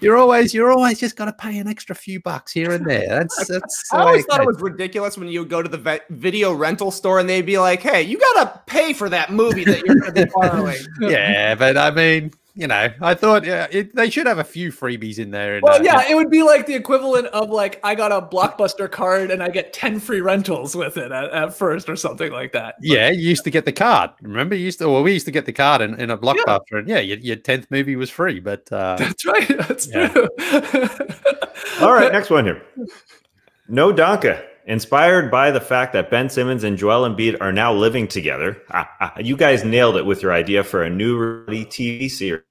You're always you're always just got to pay an extra few bucks here and there. That's [LAUGHS] that's. I always thought it was ridiculous when you would go to the video rental store and they'd be like, "Hey, you gotta pay for that movie that you're going to be [LAUGHS] borrowing." yeah, but I mean, you know, I thought yeah, it, they should have a few freebies in there. and, Well, uh, yeah, it would be like the equivalent of like I got a blockbuster card and I get ten free rentals with it at, at first or something like that. yeah. You used to get the card. Remember, you used to. Well, we used to get the card in, in a blockbuster, and yeah, your, your tenth movie was free. But uh, [LAUGHS] That's right. That's Yeah. true. [LAUGHS] All right, next one here. No Donka. Inspired by the fact that Ben Simmons and Joel Embiid are now living together, [LAUGHS] you guys nailed it with your idea for a new reality TV series,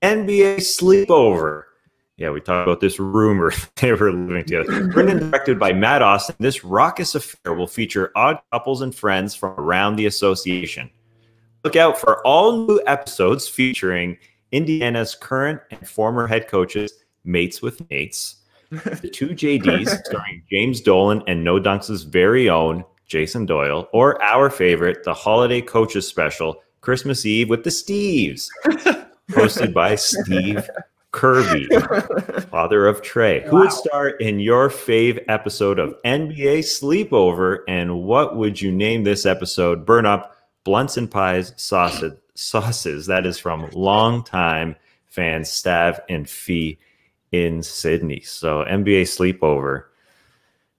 NBA Sleepover. Yeah, we talked about this rumor [LAUGHS] they were living together. [LAUGHS] Written and directed by Matt Austin, this raucous affair will feature odd couples and friends from around the association. Look out for all new episodes featuring Indiana's current and former head coaches, mates with mates, the two JDs starring James Dolan and No Dunks' very own Jason Doyle, or our favorite, the Holiday Coaches Special, Christmas Eve with the Steves, [LAUGHS] hosted by Steve Kerby, father of Trey. Who would star in your fave episode of NBA Sleepover, and what would you name this episode? Burn up blunts and pies, sausage, sauces. That is from longtime fans Stav and Fee in Sydney. So NBA Sleepover,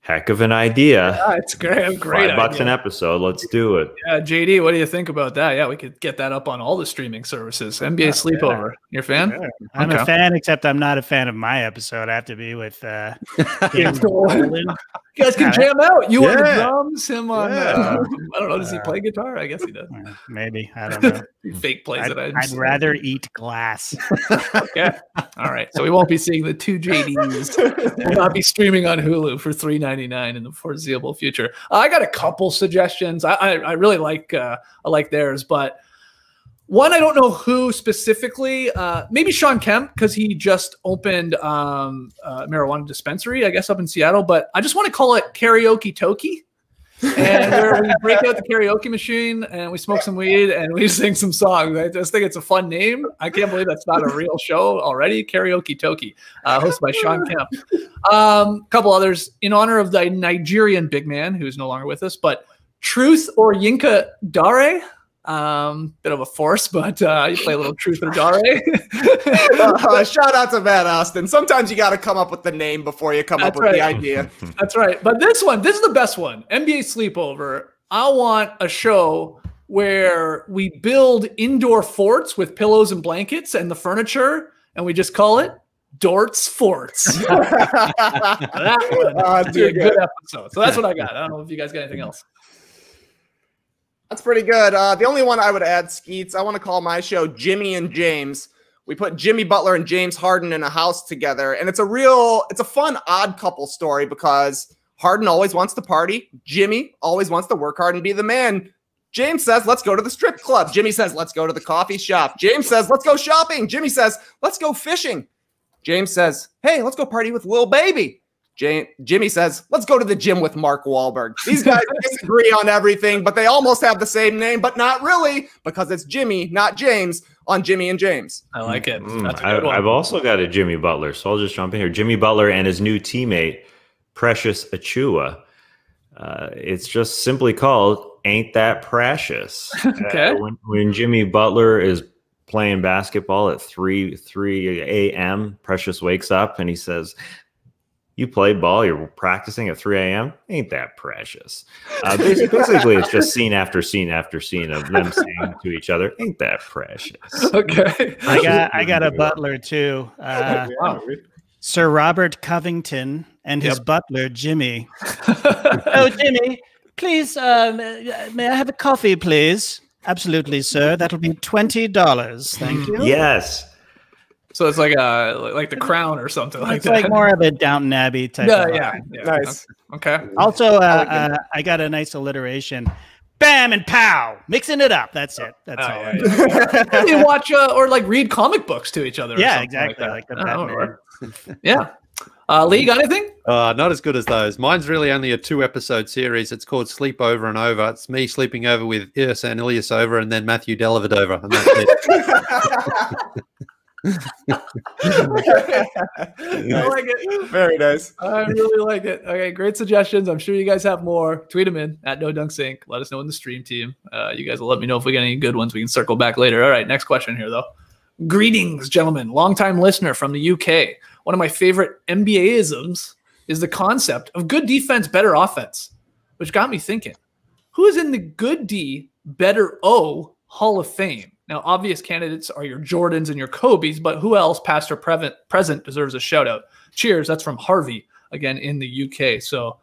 heck of an idea. Yeah, it's great. Great. Five bucks idea. an episode. Let's do it. Yeah, JD, what do you think about that? Yeah, we could get that up on all the streaming services. NBA Sleepover. You're a fan? I'm Okay. a fan, except I'm not a fan of my episode. I have to be with uh, [LAUGHS] James [LAUGHS] Dolan. Dolan. You guys can jam out. You on the drums, him on. Yeah. Uh, [LAUGHS] I don't know. Does he play guitar? I guess he does. Maybe I don't know. [LAUGHS] Fake plays I'd, it. I I'd rather eat glass. [LAUGHS] Okay. All right. So we won't be seeing the two JDs. We'll not be streaming on Hulu for three ninety nine in the foreseeable future. Uh, I got a couple suggestions. I I, I really like uh, I like theirs, but One, I don't know who specifically. Uh, maybe Shawn Kemp because he just opened um, a marijuana dispensary, I guess, up in Seattle. But I just want to call it karaoke toki, and where we break out the karaoke machine and we smoke some weed and we [LAUGHS] sing some songs. I just think it's a fun name. I can't believe that's not a real show already. Karaoke toki, uh, hosted by Shawn Kemp. A um, couple others in honor of the Nigerian big man who's no longer with us, but Truth or Yinka Dare. Um, bit of a force, but uh, you play a little truth or dare. [LAUGHS] uh, shout out to Matt Austin. Sometimes you got to come up with the name before you come That's up with the idea. [LAUGHS] That's right. But this one, this is the best one. NBA Sleepover. I want a show where we build indoor forts with pillows and blankets and the furniture, and we just call it Dort's Forts. [LAUGHS] that one Oh, would be a good good. episode. So that's what I got. I don't know if you guys got anything else. That's pretty good. Uh, the only one I would add, Skeets, I want to call my show Jimmy and James. We put Jimmy Butler and James Harden in a house together, and it's a real, it's a fun odd couple story because Harden always wants to party. Jimmy always wants to work hard and be the man. James says, let's go to the strip club. Jimmy says, let's go to the coffee shop. James says, let's go shopping. Jimmy says, let's go fishing. James says, hey, let's go party with Lil Baby. Jam- Jimmy says, let's go to the gym with Mark Wahlberg. These guys [LAUGHS] disagree on everything, but they almost have the same name, but not really because it's Jimmy, not James, on Jimmy and James. I like it. Mm, That's a I, good one. I've also got a Jimmy Butler, so I'll just jump in here. Jimmy Butler and his new teammate, Precious Achiuwa. Uh, it's just simply called "Ain't That Precious." [LAUGHS] Okay. Uh, when, when Jimmy Butler is playing basketball at three three a.m., Precious wakes up and he says, "You play ball. You're practicing at three a.m. Ain't that precious?" Uh, basi- basically, it's just scene after scene after scene of them saying to each other, "Ain't that precious?" [LAUGHS] okay. I got I got a butler too. Uh, [LAUGHS] Wow. Sir Robert Covington and his Yep. butler Jimmy. [LAUGHS] oh, Jimmy, please, um, may I have a coffee, please? Absolutely, sir. That'll be twenty dollars. Thank you. Yes. So it's like a like the crown or something like It's that. like more of a Downton Abbey type. yeah, of yeah, yeah. Nice. Okay. Also, uh, uh, I got a nice alliteration. Bam and pow, mixing it up. That's it. That's Oh, all. yeah, yeah. [LAUGHS] you watch uh, or like read comic books to each other. Yeah, something exactly, Like, like that. the Oh, Batman. yeah. Uh, Lee, got anything? Uh, not as good as those. Mine's really only a two episode series. It's called Sleep Over and Over. It's me sleeping over with Ersan Ilyasova and then Matthew Dellavedova. And that's it. [LAUGHS] [LAUGHS] I like it. Very nice. I really like it. Okay, great suggestions. I'm sure you guys have more. Tweet them in at No Dunks Inc. Let us know in the stream team. Uh, you guys will let me know if we get any good ones. We can circle back later. All right, next question here though. Greetings, gentlemen. Longtime listener from the UK. One of my favorite NBA isms is the concept of good defense, better offense, which got me thinking. Who is in the good D, better O Hall of Fame? Now, obvious candidates are your Jordans and your Kobe's, but who else, past or present, deserves a shout out? Cheers. That's from Harvey, again in the UK. So,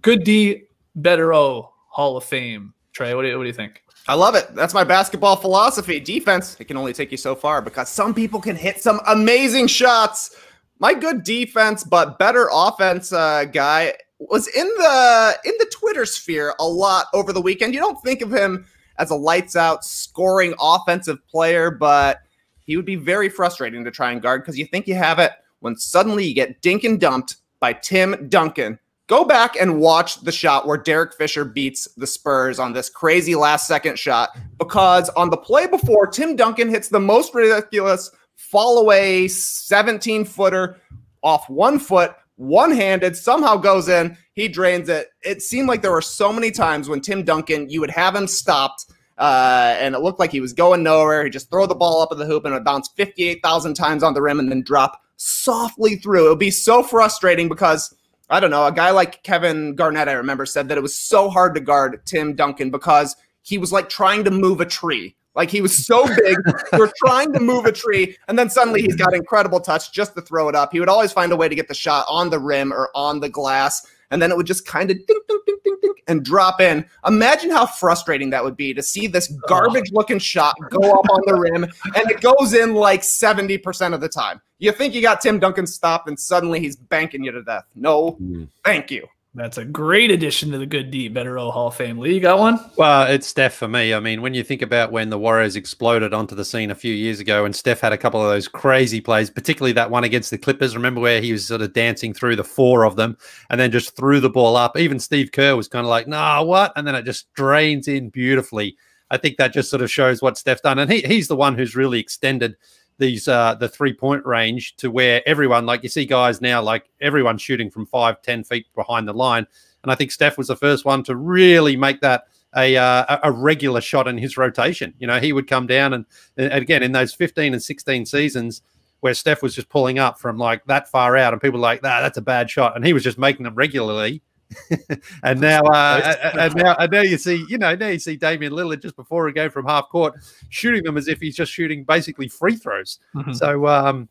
good D, better O Hall of Fame. Trey, what do you, what do you think? I love it. That's my basketball philosophy. Defense, it can only take you so far because some people can hit some amazing shots. My good defense, but better offense uh, guy was in the in the Twitter sphere a lot over the weekend. You don't think of him as a lights out scoring offensive player, but he would be very frustrating to try and guard because you think you have it when suddenly you get dink and dumped by Tim Duncan. Go back and watch the shot where Derek Fisher beats the Spurs on this crazy last second shot because on the play before, Tim Duncan hits the most ridiculous fall away 17 footer off one foot, one handed, somehow goes in. He drains it. It seemed like there were so many times when Tim Duncan, you would have him stopped. Uh, and it looked like he was going nowhere. He'd just throw the ball up at the hoop and it would bounce 58,000 times on the rim and then drop softly through. It would be so frustrating because I don't know, a guy like Kevin Garnett, I remember, said that it was so hard to guard Tim Duncan because he was like trying to move a tree. Like he was so big, you're trying to move a tree, and then suddenly he's got incredible touch just to throw it up. He would always find a way to get the shot on the rim or on the glass, and then it would just kind of ding, ding, ding, ding, dink, and drop in. Imagine how frustrating that would be to see this garbage looking shot go up on the rim, and it goes in like 70% of the time. You think you got Tim Duncan stopped, and suddenly he's banking you to death. No, mm. thank you. That's a great addition to the good D better O Hall of Fame. Lee, you got one? Well, it's Steph for me. I mean, when you think about when the Warriors exploded onto the scene a few years ago, and Steph had a couple of those crazy plays, particularly that one against the Clippers. Remember where he was sort of dancing through the four of them and then just threw the ball up. Even Steve Kerr was kind of like, nah, what? And then it just drains in beautifully. I think that just sort of shows what Steph's done. And he, he's the one who's really extended these uh the three point range to where everyone like you see guys now like everyone shooting from five ten feet behind the line. And i think steph was the first one to really make that a uh, a regular shot in his rotation. You know he would come down and, and again in those 15 and 16 seasons where steph was just pulling up from like that far out and people were like nah, that's a bad shot. And he was just making them regularly [LAUGHS] and now, uh, and now, and now you see, you know, now you see Damian Lillard just before a game from half court shooting them as if he's just shooting basically free throws. Mhm. So, um,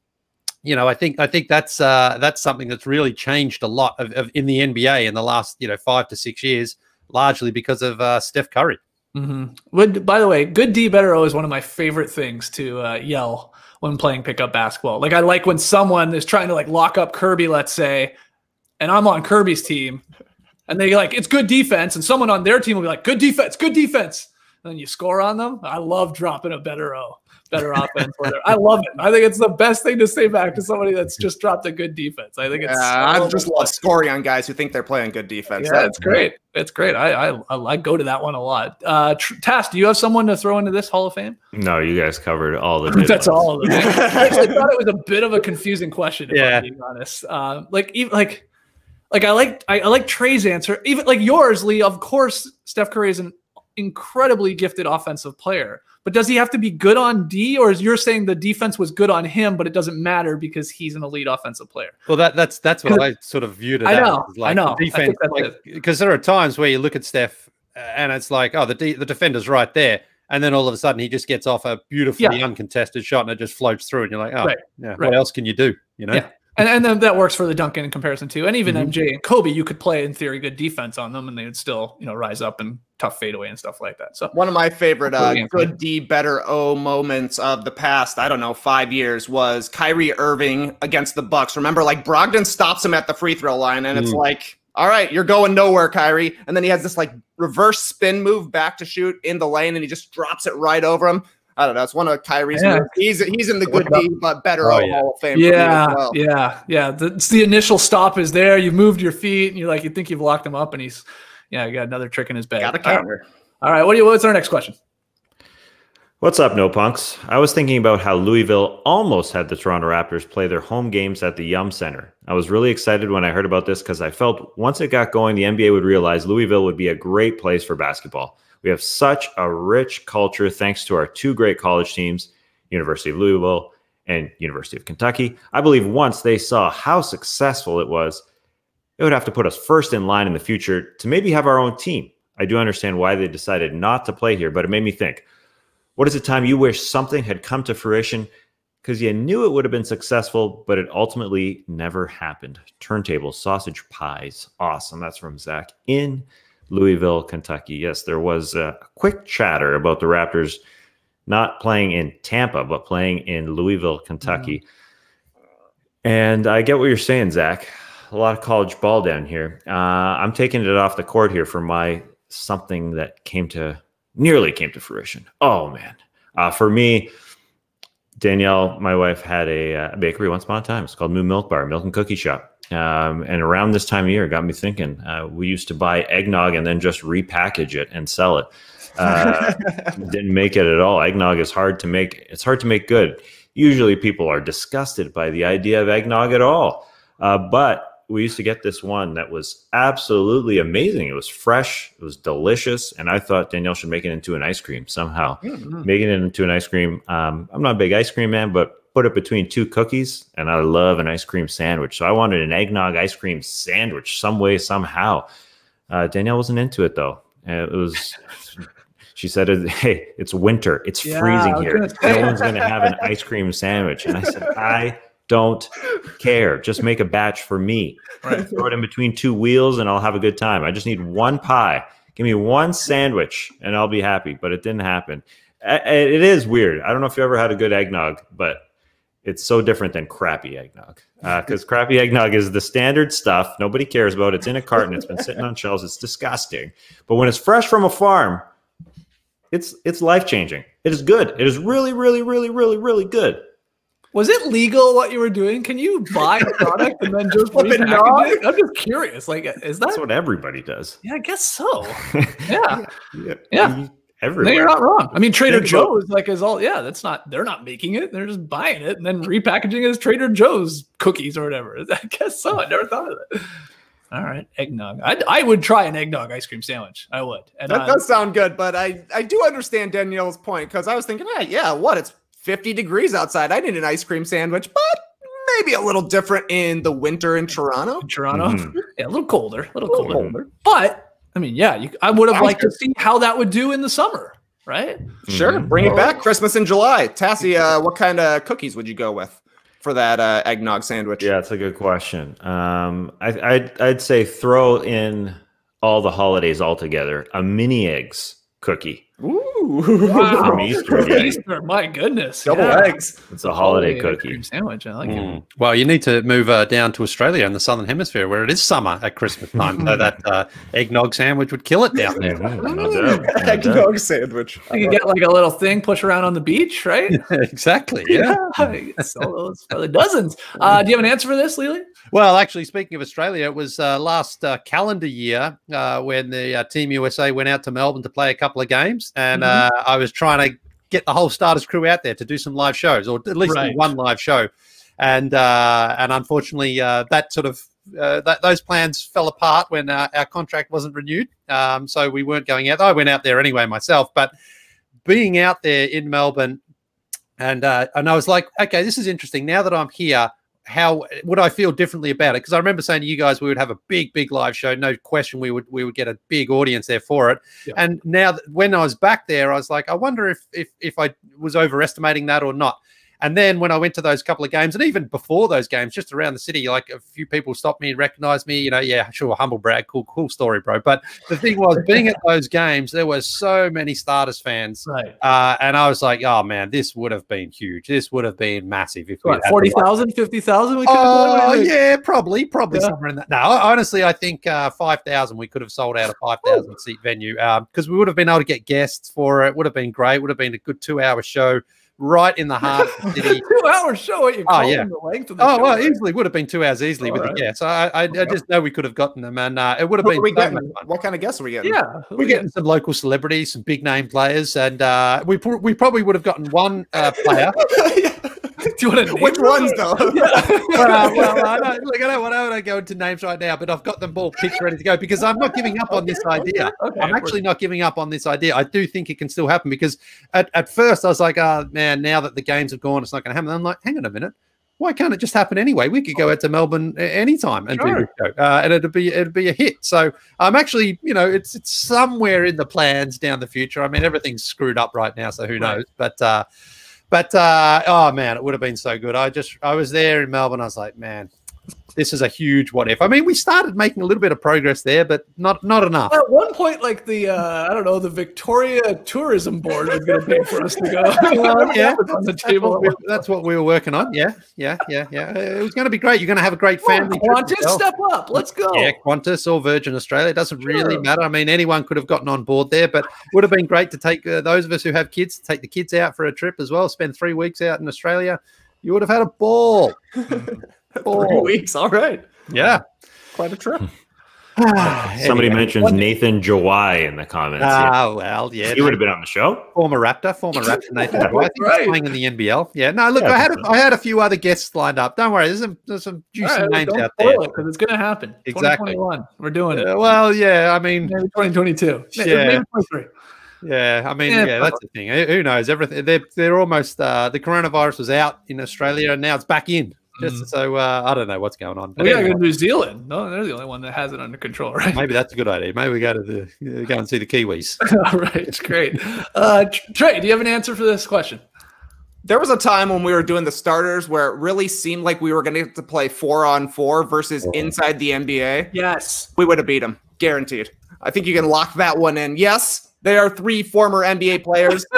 you know, I think I think that's uh, that's something that's really changed a lot of, of in the NBA in the last you know five to six years, largely because of uh, Steph Curry. Mm-hmm. Would by the way, good D better O is one of my favorite things to uh, yell when playing pickup basketball. Like I like when someone is trying to like lock up Kerby, let's say, and I'm on Kerby's team, and they like it's good defense, and someone on their team will be like, good defense, good defense, and then you score on them. I love dropping a better O, better offense. I love it. I think it's the best thing to say back to somebody that's just dropped a good defense. I think it's. Yeah, so I just love scoring on guys who think they're playing good defense. Yeah, it's great. It's great. I, I I go to that one a lot. Uh, Tr- Tas, do you have someone to throw into this Hall of Fame? No, you guys covered all the. [LAUGHS] That's ones. all of them. [LAUGHS] I actually thought it was a bit of a confusing question. If Yeah. I'm being honest. Uh, like even like like I like I, I like Trey's answer. Even like yours, Lee. Of course, Steph Curry is an incredibly gifted offensive player. But does he have to be good on D, or is you're saying the defense was good on him, but it doesn't matter because he's an elite offensive player? Well, that that's that's what I sort of viewed it. I as, know, I like know. I think defense, because there are times where you look at Steph uh, and it's like, oh, the de- the defender's right there, and then all of a sudden he just gets off a beautifully uncontested shot and it just floats through, and you're like, oh, Right, yeah, right. what else can you do? You know? Yeah. And, and then that works for the Duncan in comparison too. And even Mhm. MJ and Kobe, you could play in theory good defense on them, and they would still, you know, rise up and tough fadeaway and stuff like that. So One of my favorite uh, good D, better O moments of the past, I don't know, five years was Kyrie Irving against the Bucks. Remember, like Brogdon stops him at the free throw line, and it's Mm. like, all right, you're going nowhere, Kyrie. And then he has this like reverse spin move back to shoot in the lane, and he just drops it right over him. I don't know. It's one of Kyrie's. Yeah. He's he's in the good D, but better Oh, yeah. Hall of Fame. for me as yeah, well. yeah, yeah. The, it's the initial stop is there. You moved your feet, and you're like, you think you've locked him up, and he's, yeah, you got another trick in his bag. Got a All right. counter. All right, what do you? What's our next question? What's up, no punks? I was thinking about how Louisville almost had the Toronto Raptors play their home games at the Yum Center. I was really excited when I heard about this because I felt once it got going, the NBA would realize Louisville would be a great place for basketball. We have such a rich culture thanks to our two great college teams, University of Louisville and University of Kentucky. I believe once they saw how successful it was, it would have to put us first in line in the future to maybe have our own team. I do understand why they decided not to play here, but it made me think what is a time you wish something had come to fruition because you knew it would have been successful, but it ultimately never happened? Turntables, sausage pies. Awesome. That's from Zach in Louisville, Kentucky. Yes, there was a quick chatter about the Raptors not playing in Tampa, but playing in Louisville, Kentucky. And I get what you're saying, Zach. A lot of college ball down here. Uh, I'm taking it off the court here for my something that came to nearly came to fruition. Oh man, uh, for me, Danielle, my wife had a, uh, bakery once upon a time. It's called Moon Milk Bar, Milk and Cookie Shop. Um, and around this time of year, it got me thinking. Uh, we used to buy eggnog and then just repackage it and sell it. Uh, [LAUGHS] didn't make it at all. Eggnog is hard to make. It's hard to make good. Usually, people are disgusted by the idea of eggnog at all. Uh, but we used to get this one that was absolutely amazing. It was fresh, it was delicious, and I thought Danielle should make it into an ice cream somehow. Making it into an ice cream. Um, I'm not a big ice cream man, but put it between two cookies, and I love an ice cream sandwich. So I wanted an eggnog ice cream sandwich some way, somehow. Uh, Danielle wasn't into it though. Uh, It was. She said, "Hey, it's winter. It's Yeah, freezing here. gonna. No one's going to have an [LAUGHS] ice cream sandwich." And I said, "I don't care. Just make a batch for me. Right. Throw it in between two wheels, and I'll have a good time. I just need one pie. Give me one sandwich, and I'll be happy." But it didn't happen. It is weird. I don't know if you ever had a good eggnog, but it's so different than crappy eggnog uh, because crappy eggnog is the standard stuff nobody cares about. It's in a carton. It's been sitting on shelves. It's disgusting. But when it's fresh from a farm, it's it's life changing. It is good. It is really, really, really, really, really good. Was it legal what you were doing? Can you buy a product and then just Flip it it? I'm just curious. Like, is that? That's what everybody does. yeah, I guess so. [LAUGHS] Yeah, yeah. Yeah. You- no, Everywhere. you're not wrong. I mean, Trader Think about- Joe's like is all. Yeah, that's not. They're not making it. They're just buying it and then repackaging it as Trader Joe's cookies or whatever. [LAUGHS] I guess so. I never thought of it. All right, eggnog. I, I would try an eggnog ice cream sandwich. I would. And That uh, does sound good, but I I do understand Danielle's point because I was thinking, ah, yeah, what? It's 50 degrees outside. I need an ice cream sandwich, but maybe a little different in the winter in Toronto. in Toronto. Mhm. Yeah, a little colder, a little, A little colder. colder. But I mean, yeah, you, I would have Sounds liked to see how that would do in the summer, right? Sure, Mhm. bring it back. Christmas in July. Tassie, [LAUGHS] uh, what kind of cookies would you go with for that uh, eggnog sandwich? Yeah, it's a good question. Um, I, I'd I'd say throw in all the holidays all together. A mini eggs cookie. Ooh. From Easter, yeah. Easter, my goodness. Double yeah. eggs. It's a holiday ice cookie. cream sandwich. I like it. Mm. Well, you need to move uh, down to Australia in the southern hemisphere where it is summer at Christmas time. so that [LAUGHS] uh, eggnog sandwich would kill it down there. No doubt, no [LAUGHS] doubt. Eggnog sandwich. You can get like a little thing, push around on the beach, right? [LAUGHS] exactly. Yeah. You can sell those for the dozens. Uh, do you have an answer for this, Lily? Well, actually, speaking of Australia, it was uh, last uh, calendar year uh, when the uh, Team USA went out to Melbourne to play a couple of games, and uh, I was trying to get the whole starters crew out there to do some live shows, or at least Right. one live show, and uh, and unfortunately, uh, that sort of uh, that those plans fell apart when uh, our contract wasn't renewed, um, so we weren't going out. I went out there anyway myself, but being out there in Melbourne, and uh, and I was like, okay, this is interesting. Now that I'm here, how would I feel differently about it? Because I remember saying to you guys we would have a big, big live show. No question, we would we would get a big audience there for it. Yeah. And now that when I was back there, I was like, I wonder if if if I was overestimating that or not. And then when I went to those couple of games, and even before those games, just around the city, like a few people stopped me and recognized me. You know, yeah, sure, humble brag, cool, cool story, bro. But the thing was, [LAUGHS] being at those games, there were so many starters fans, Right. uh, and I was like, oh man, this would have been huge. This would have been massive if we What, had the 40,000, 50,000? We could have done? Oh yeah, probably, probably Yeah. somewhere in that. No, honestly, I think uh, five thousand. We could have sold out a five thousand seat venue because we would have been able to get guests for it. Would have been great. Would have been a good two hour show right in the [LAUGHS] heart of the city. Two hour show. Oh, yeah. the length of the Oh show, well, right? easily would have been two hours easily with Alright. the guests. I, I, I just know we could have gotten them, and uh, it would have What been we getting? fun. What kind of guests are we getting? Yeah. We're getting some local celebrities, some big name players, and uh, we we probably would have gotten one uh, player. [LAUGHS] [LAUGHS] Do you want to Which ones though? [LAUGHS] well, well, I don't, look, I don't want to go into names right now, but I've got them all picked ready to go because I'm not giving up on this idea. Okay. I'm actually not giving up on this idea. I do think it can still happen because at, at first I was like, oh man, now that the games have gone, it's not going to happen. I'm like, hang on a minute. Why can't it just happen anyway? We could go out to Melbourne a- anytime and do this show, uh, and it'd be it'd be a hit. So I'm actually, you know, it's it's somewhere in the plans down the future. I mean, everything's screwed up right now, so who Right. knows? But uh, but uh, oh man, it would have been so good. I just I was there in Melbourne. I was like, man, this is a huge what if. I mean, we started making a little bit of progress there, but not not enough. At one point, like the uh, I don't know, the Victoria Tourism Board was going to pay for us to go. Well, [LAUGHS] [LAUGHS] yeah, on the That's table. what, we, that's what we were working on. Yeah, yeah, yeah, yeah. It was going to be great. You're going to have a great Come family. trip Qantas, yourself. step up. Let's go. Yeah, Qantas or Virgin Australia. It doesn't really matter. I mean, anyone could have gotten on board there, but would have been great to take uh, those of us who have kids to take the kids out for a trip as well. Spend three weeks out in Australia. You would have had a ball. [LAUGHS] [LAUGHS] Three weeks. All right. Yeah. Quite a trip. [SIGHS] Somebody Anyway. mentions Nathan Jawai in the comments. here. Ah, well, yeah. he would have been on the show. former Raptor, former Raptor Nathan. Yeah, Jawai. I think right. he's playing in the NBL. Yeah, no, look, Yeah, I had a. I had a few other guests lined up. Don't worry, there's some there's some juicy All right, names don't out there. spoil it because it's going to happen. Exactly. 2021. We're doing it. Uh, well, yeah, I mean, Maybe 2022. Maybe Yeah. maybe 23. yeah, I mean, Yeah, yeah, that's the thing. Who who knows? Everything they're they're almost uh, the coronavirus was out in Australia and now it's back in. Just so uh, I don't know what's going on. But We got to anyway, go to New Zealand. No, they're the only one that has it under control, right? maybe that's a good idea. Maybe we go to the uh, go and see the Kiwis. [LAUGHS] All right, it's great. Uh, Trey, do you have an answer for this question? There was a time when we were doing the starters where it really seemed like we were going to get to play four on four versus inside the NBA. Yes. We would have beat them, guaranteed. I think you can lock that one in. Yes, they are three former NBA players. [LAUGHS]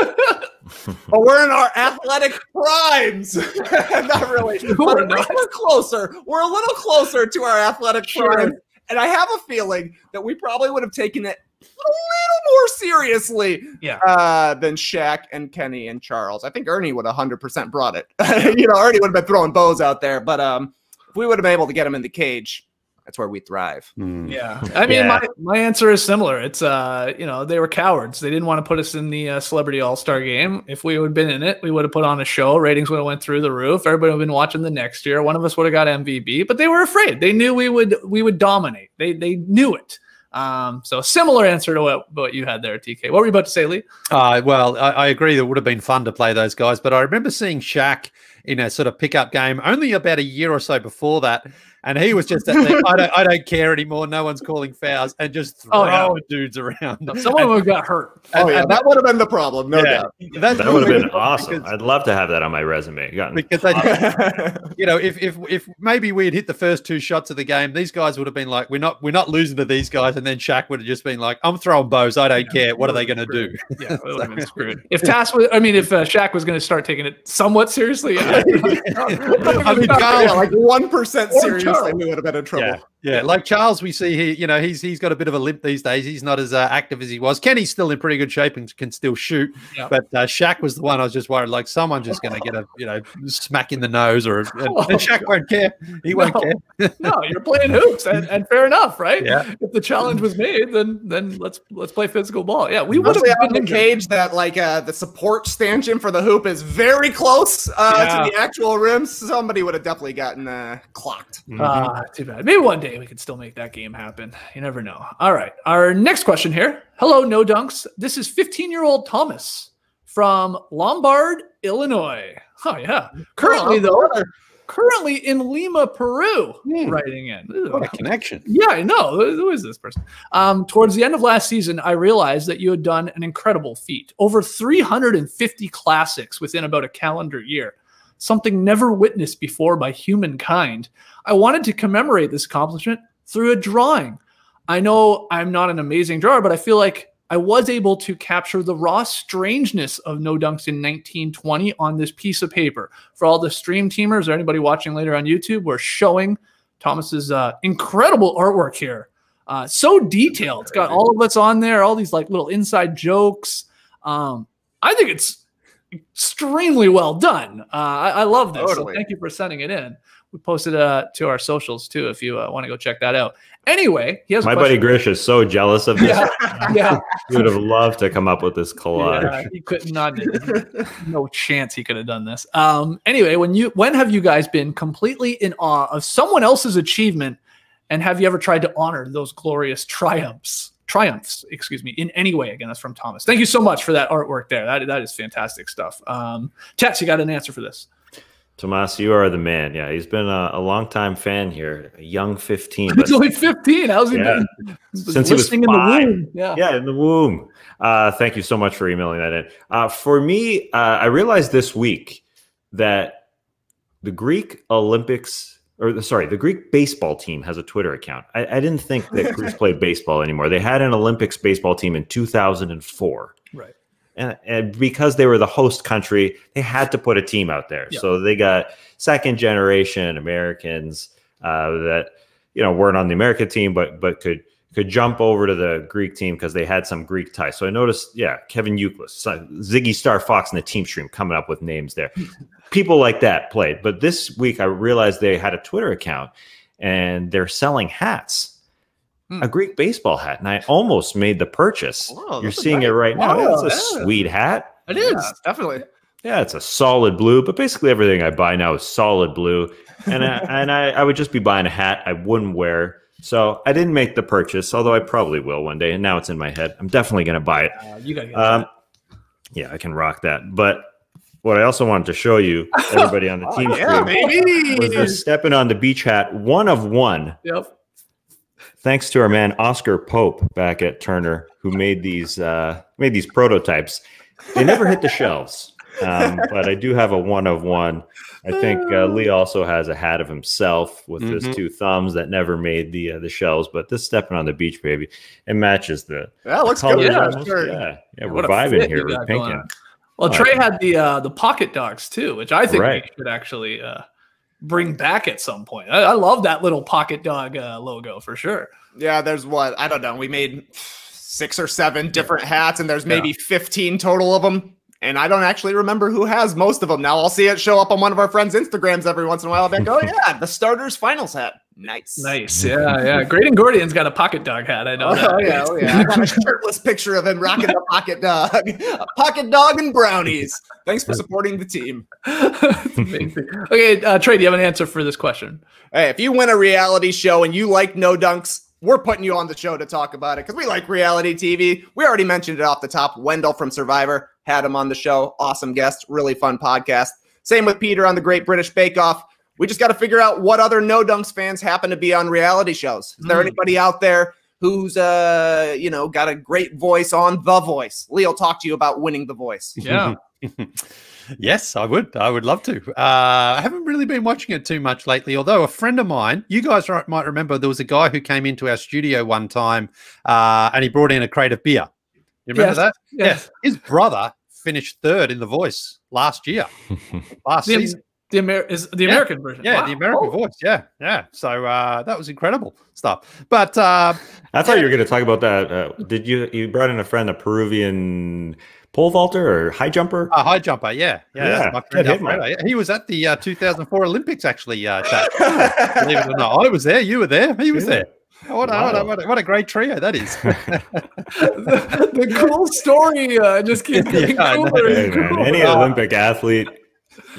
but we're in our athletic primes. [LAUGHS] not really, [LAUGHS] We're not. we're closer. We're a little closer to our athletic Sure. primes, and I have a feeling that we probably would have taken it a little more seriously Yeah. uh, than Shaq and Kenny and Charles. I think Ernie would have 100% brought it. [LAUGHS] you know, Ernie would have been throwing bows out there, but um, if we would have been able to get him in the cage, that's where we thrive. Hmm. Yeah. I mean, Yeah. my, my answer is similar. It's, uh, you know, they were cowards. They didn't want to put us in the uh, celebrity all star game. If we would have been in it, we would have put on a show. Ratings would have went through the roof. Everybody would have been watching the next year. One of us would have got MVP, but they were afraid. They knew we would, we would dominate. They, they knew it. Um, so similar answer to what, what you had there, TK. What were you about to say, Lee? Uh, well, I, I agree. That would have been fun to play those guys, but I remember seeing Shaq in a sort of pickup game only about a year or so before that, and he was just, I don't, I don't care anymore. No one's calling fouls, and just Oh, throwing yeah. dudes around. [LAUGHS] Someone would have got hurt. Oh, And- yeah, and that would have been the problem, no yeah, doubt. that's That would have been because- awesome. I'd love to have that on my resume. Gotten Because they, [LAUGHS] you know, if if if maybe we had hit the first two shots of the game, these guys would have been like, "We're not, we're not losing to these guys," and then Shaq would have just been like, "I'm throwing bows. I don't care. What are they going to do?" Yeah, it would have been [LAUGHS] screwed. If Tas was, I mean, if uh, Shaq was going to start taking it somewhat seriously, yeah. I mean, yeah, Charles, like one percent Or seriously, Charles. we would have been in trouble. Yeah, yeah. Like Charles, we see he, you know, he's he's got a bit of a limp these days. He's not as uh, active as he was. Kenny's still in pretty good shape and can still shoot. Yeah. But uh, Shaq was the one I was just worried, like someone just going to get a, you know, smack in the nose, or [LAUGHS] and, and Shaq won't care. He won't No. care. no, you're playing hoops, and, and fair enough, right? Yeah. If the challenge was made, then then let's let's play physical ball. Yeah, we would have Especially out been in the cage that like uh, the support stanchion for the hoop is very close uh, Yeah. to the actual rim. Somebody would have definitely gotten uh, clocked. Ah, too bad. Maybe one day we could still make that game happen. You never know. All right. Our next question here. Hello, no dunks. This is 15 year old Thomas from Lombard, Illinois. Oh, yeah. Currently, though, currently in Lima, Peru, Hmm. writing in. What a connection. Yeah, I know. Who who is this person? Um, towards the end of last season, I realized that you had done an incredible feat over 350 classics within about a calendar year, something never witnessed before by humankind. I wanted to commemorate this accomplishment through a drawing. I know I'm not an amazing drawer, but I feel like I was able to capture the raw strangeness of No Dunks in 1920 on this piece of paper. For all the stream teamers or anybody watching later on YouTube, we're showing Thomas's uh, incredible artwork here. Uh, so detailed. It's got all of us on there, all these like little inside jokes. Um, I think it's extremely well done. Uh, I, I love this. So thank you for sending it in. We posted uh, to our socials too if you uh, want to go check that out. Anyway, he has My buddy. Grish is so jealous of this. Yeah, yeah, [LAUGHS] He would have loved to come up with this collage. yeah. He could not. no chance he could have done this. Um. Anyway, when you when have you guys been completely in awe of someone else's achievement, and have you ever tried to honor those glorious triumphs? Triumphs, excuse me, in any way. Again, that's from Thomas. Thank you so much for that artwork there. That that is fantastic stuff. Um, Tess, you got an answer for this? Tomas, you are the man. Yeah, he's been a, a long time fan here, a young 15. [LAUGHS] But He's only fifteen. How's he Yeah. been? Since he was listening in the five. womb. Yeah. yeah, in the womb. Uh, thank you so much for emailing that in. Uh, for me, uh, I realized this week that the Greek Olympics, or sorry, the Greek baseball team has a Twitter account. I, I didn't think that [LAUGHS] Greece played baseball anymore. They had an Olympics baseball team in 2004. Right. And, and because they were the host country, they had to put a team out there. Yeah. So they got second generation Americans uh, that you know weren't on the American team, but but could could jump over to the Greek team because they had some Greek ties. So I noticed, yeah, Kevin Euclid, Ziggy Star Fox, and the team stream coming up with names there. [LAUGHS] People like that played. But this week I realized they had a Twitter account and they're selling hats. Hmm. A Greek baseball hat, and I almost made the purchase. Oh, You're seeing nice- it right now. Wow, it's a yeah. sweet hat. It is. Yeah, definitely. Yeah, it's a solid blue, but basically everything I buy now is solid blue. And I, [LAUGHS] and I, I would just be buying a hat I wouldn't wear. So I didn't make the purchase, although I probably will one day. And now it's in my head. I'm definitely going to buy it. Uh, you gotta get Um, yeah, I can rock that. But what I also wanted to show you, [LAUGHS] everybody on the team Yeah, stream, was baby. this stepping on the beach hat, one of one. Yep. Thanks to our man Oscar Pope back at Turner, who made these uh, made these prototypes. They never hit the [LAUGHS] shelves, um, but I do have a one of one. I think uh, Lee also has a hat of himself with Mhm. his two thumbs that never made the uh, the shelves. But this stepping on the beach, baby, it matches the That looks colors good. Yeah, Yeah, almost. sure. Yeah, yeah, What we're a vibing here. We're got going pinking. On. Well, Trey had the uh, the pocket dogs too, which I think Right. we should actually uh, bring back at some point. I, I love that little pocket dog uh, logo for sure. Yeah, there's what I don't know. We made six or seven different hats, and there's maybe 15 total of them. And I don't actually remember who has most of them. Now I'll see it show up on one of our friends' Instagrams every once in a while. I'll be like, oh [LAUGHS] yeah, the starters finals hat. Nice. Nice, yeah, yeah. Great and Gordian's got a pocket dog hat. I know. Oh, that. yeah, oh yeah. I got a [LAUGHS] shirtless picture of him rocking a pocket dog. A pocket dog and brownies. Thanks for supporting the team. [LAUGHS] Okay, uh, Trey, do you have an answer for this question? Hey, if you win a reality show and you like no dunks, we're putting you on the show to talk about it because we like reality TV. We already mentioned it off the top. Wendell from Survivor had him on the show. Awesome guest, really fun podcast. Same with Peter on the Great British Bake Off. We just got to figure out what other no dunks fans happen to be on reality shows. Is there Hmm. anybody out there who's uh you know got a great voice on The Voice? Leo talked to you about winning The Voice. [LAUGHS] Yeah. Yes, I would. I would love to. Uh, I haven't really been watching it too much lately. Although a friend of mine, you guys might remember, there was a guy who came into our studio one time, uh, and he brought in a crate of beer. You remember Yes, that? yes. His brother finished third in The Voice last year, [LAUGHS] last The, season. The Amer- is the Yeah. American version. Yeah, Wow. the American Oh, Voice. Yeah, yeah. So uh, that was incredible stuff. But uh, I thought you were going to talk about that. Uh, did you you brought in a friend, a Peruvian pole vaulter or high jumper? a high jumper, yeah, yeah. Yeah, my friend Ted Alfredo. He was at the uh, 2004 Olympics, actually. Uh, Chad. [LAUGHS] Believe it or not, I was there. You were there. He was Yeah. there. What a, what, a, what, a, what a great trio that is. [LAUGHS] the, the cool story uh, just keeps [LAUGHS] getting Yeah, I know. cooler Hey, and cooler. any Olympic athlete,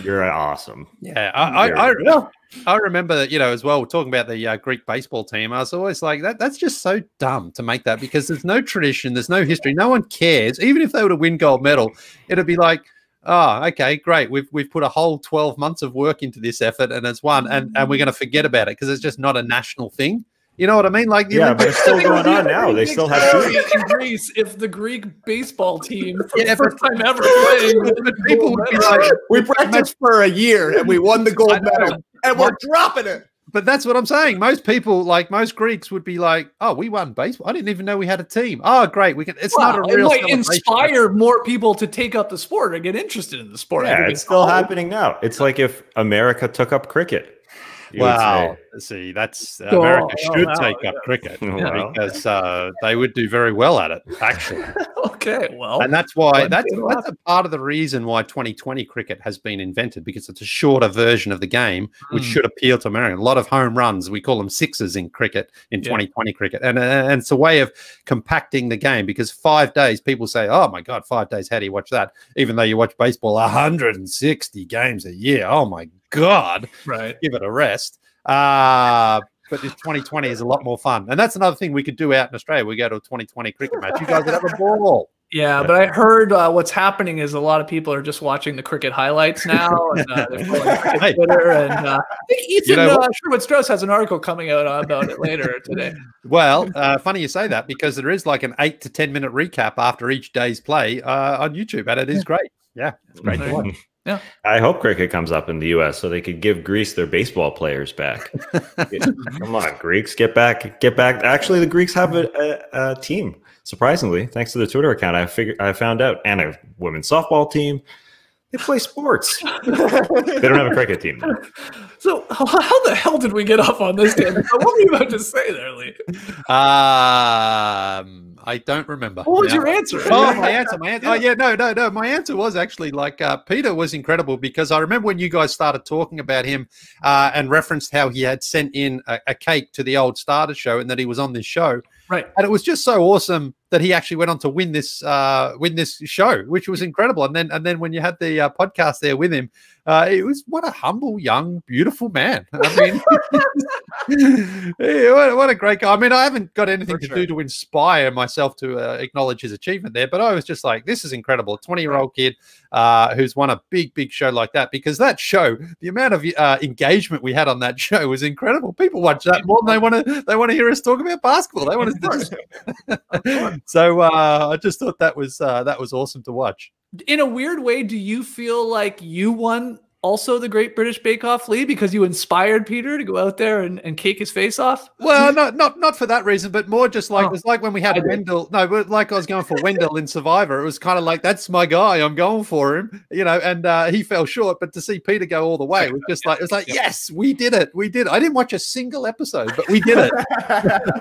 you're awesome. yeah, I, I, I. I remember that, you know, as well, we're talking about the uh, Greek baseball team. I was always like, that. that's just so dumb to make that because there's no tradition, there's no history, no one cares. Even if they were to win gold medal, it'd be like, oh, okay, great. We've we've put a whole 12 months of work into this effort and it's won, and, and we're going to forget about it because it's just not a national thing. You know what I mean? Like, the Yeah, but it's still going on now. They still have Story in Greece if the Greek baseball team for Yeah, the first time ever playing people would be like, We practiced for a year and we won the gold medal, and we're dropping it. But that's what I'm saying. Most people, like most Greeks, would be like, "Oh, we won baseball. I didn't even know we had a team. Oh, great. We can." It's Wow, not a it real. might inspire more people to take up the sport or get interested in the sport. Yeah, it's still all- happening now. It's like if America took up cricket. You would Wow. Say, See, that's uh, Oh, America oh, should wow, take yeah. up cricket [LAUGHS] Well. because uh, they would do very well at it, actually. [LAUGHS] Okay, well, And that's why that's, that's a part of the reason why 2020 cricket has been invented because it's a shorter version of the game, which Hmm. should appeal to Americans. A lot of home runs, we call them sixes in cricket in Yeah. 2020 cricket, and, uh, and it's a way of compacting the game because five days people say, "Oh my god, five days! How do you watch that?" Even though you watch baseball 160 games a year, oh my god, right. give it a rest. Uh, but this 2020 is a lot more fun, and that's another thing we could do out in Australia. We go to a 2020 cricket match. You guys would have a ball. Yeah, but I heard uh, what's happening is a lot of people are just watching the cricket highlights now, and uh, they're following [LAUGHS] Hey. Twitter. And uh, Ethan You know uh, Sherwood Strauss has an article coming out about it later today. Well, uh, funny you say that because there is like an eight to ten minute recap after each day's play uh, on YouTube, and it is great. Yeah, it's great to watch. I hope cricket comes up in the U.S. so they could give Greece their baseball players back. [LAUGHS] Come on, Greeks, get back, get back. Actually, the Greeks have a, a, a team. Surprisingly, thanks to the Twitter account, I figured I found out, and a women's softball team. They play sports. they don't have a cricket team. Though. So how, how the hell did we get off on this? Dan? what were you about to say there, Lee? [LAUGHS] Um, I don't remember. What was now. your answer? Oh, my [LAUGHS] answer, my answer. Oh, yeah, no, no, no. My answer was actually like uh, Peter was incredible because I remember when you guys started talking about him uh, and referenced how he had sent in a, a cake to the old starter show and that he was on this show. Right. and it was just so awesome that he actually went on to win this uh win this show which was incredible and then and then when you had the uh, podcast there with him uh it was what a humble young beautiful man. I mean [LAUGHS] yeah, what, what a great guy. I mean i haven't got anything For to sure. do to inspire myself to uh, acknowledge his achievement there but i was just like this is incredible. A 20 year old kid uh who's won a big big show like that because that show the amount of uh, engagement we had on that [LAUGHS] show was incredible. People watch that more than they want to they want to hear us talk about basketball. They want to [LAUGHS] so uh, I just thought that was uh, that was awesome to watch. In a weird way, do you feel like you won also the Great British Bake Off, Lee, because you inspired Peter to go out there and, and cake his face off? Well, not not not for that reason, but more just like Oh, it's like when we had I did. Wendell. No, but like I was going for Wendell in Survivor. It was kind of like that's my guy. I'm going for him, you know. And uh, he fell short, but to see Peter go all the way was just like it was like yes, we did it, we did. it. I didn't watch a single episode, but we did it. [LAUGHS]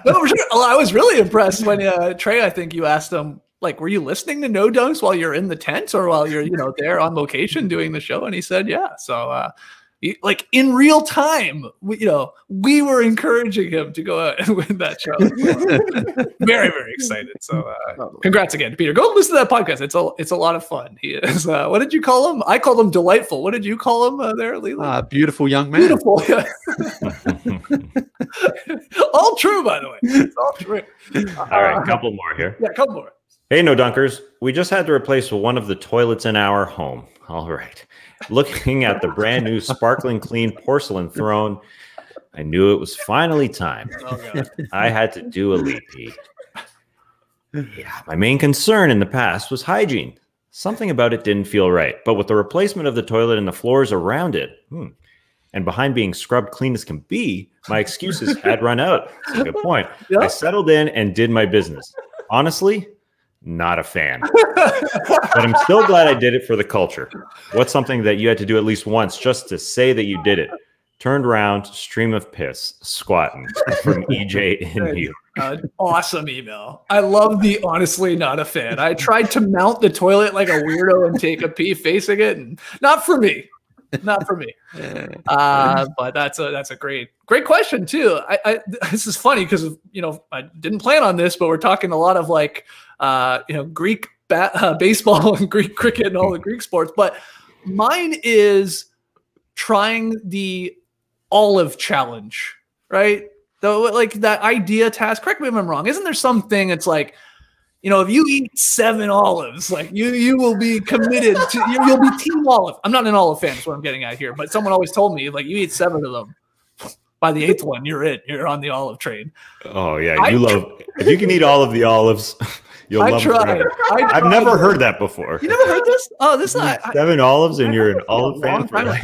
No, for sure. Well, I was really impressed when uh, Trey. I think you asked him, like, were you listening to No Dunks while you're in the tent or while you're, you know, there on location doing the show? And he said, yeah. So, uh, he- like in real time, we, you know, we were encouraging him to go out [LAUGHS] and win that show. [LAUGHS] very, very excited. So, uh, congrats again, Peter. Go listen to that podcast. It's a, it's a lot of fun. He is. Uh, what did you call him? I called him delightful. What did you call him uh, there, Leland? Ah, beautiful young man. Beautiful. Yeah. [LAUGHS] all true, by the way. It's all true. All right, a couple more here. Yeah, couple more. Hey, no dunkers. We just had to replace one of the toilets in our home. All right. Looking at the brand new sparkling clean porcelain throne, I knew it was finally time. Oh, I had to do a leap. Yeah, my main concern in the past was hygiene. Something about it didn't feel right. But with the replacement of the toilet and the floors around it, hmm, and behind being scrubbed clean as can be, my excuses had run out. That's a good point. Yeah. I [LAUGHS] settled in and did my business. Honestly, not a fan. but I'm still glad I did it for the culture. What's something that you had to do at least once just to say that you did it? Turned around, stream of piss, squatting from [LAUGHS] EJ in New York. An awesome email. I love the honestly not a fan. I tried to mount the toilet like a weirdo and take a pee facing it, and not for me. Not for me. [LAUGHS] Uh, but that's a that's a great great question too. I, I this is funny because you know I didn't plan on this, but we're talking a lot of like uh, you know Greek ba- uh, baseball [LAUGHS] and Greek cricket and all the Greek sports. But mine is trying the olive challenge, right? Though, like that idea task. Correct me if I'm wrong. Isn't there something? It's like, you know, if you eat seven olives, like you you will be committed to. You, you'll be team olive. I'm not an olive fan. Is what I'm getting at here. But someone always told me like you eat seven of them. By the eighth one, you're in. You're on the olive train. Oh yeah, I you love. If you can eat all of the olives, [LAUGHS] you'll I love it tried. forever. I I've never heard that before. You never heard this? Oh, this is not. I, Seven olives and I you're an olive fan for time [LAUGHS] Uh,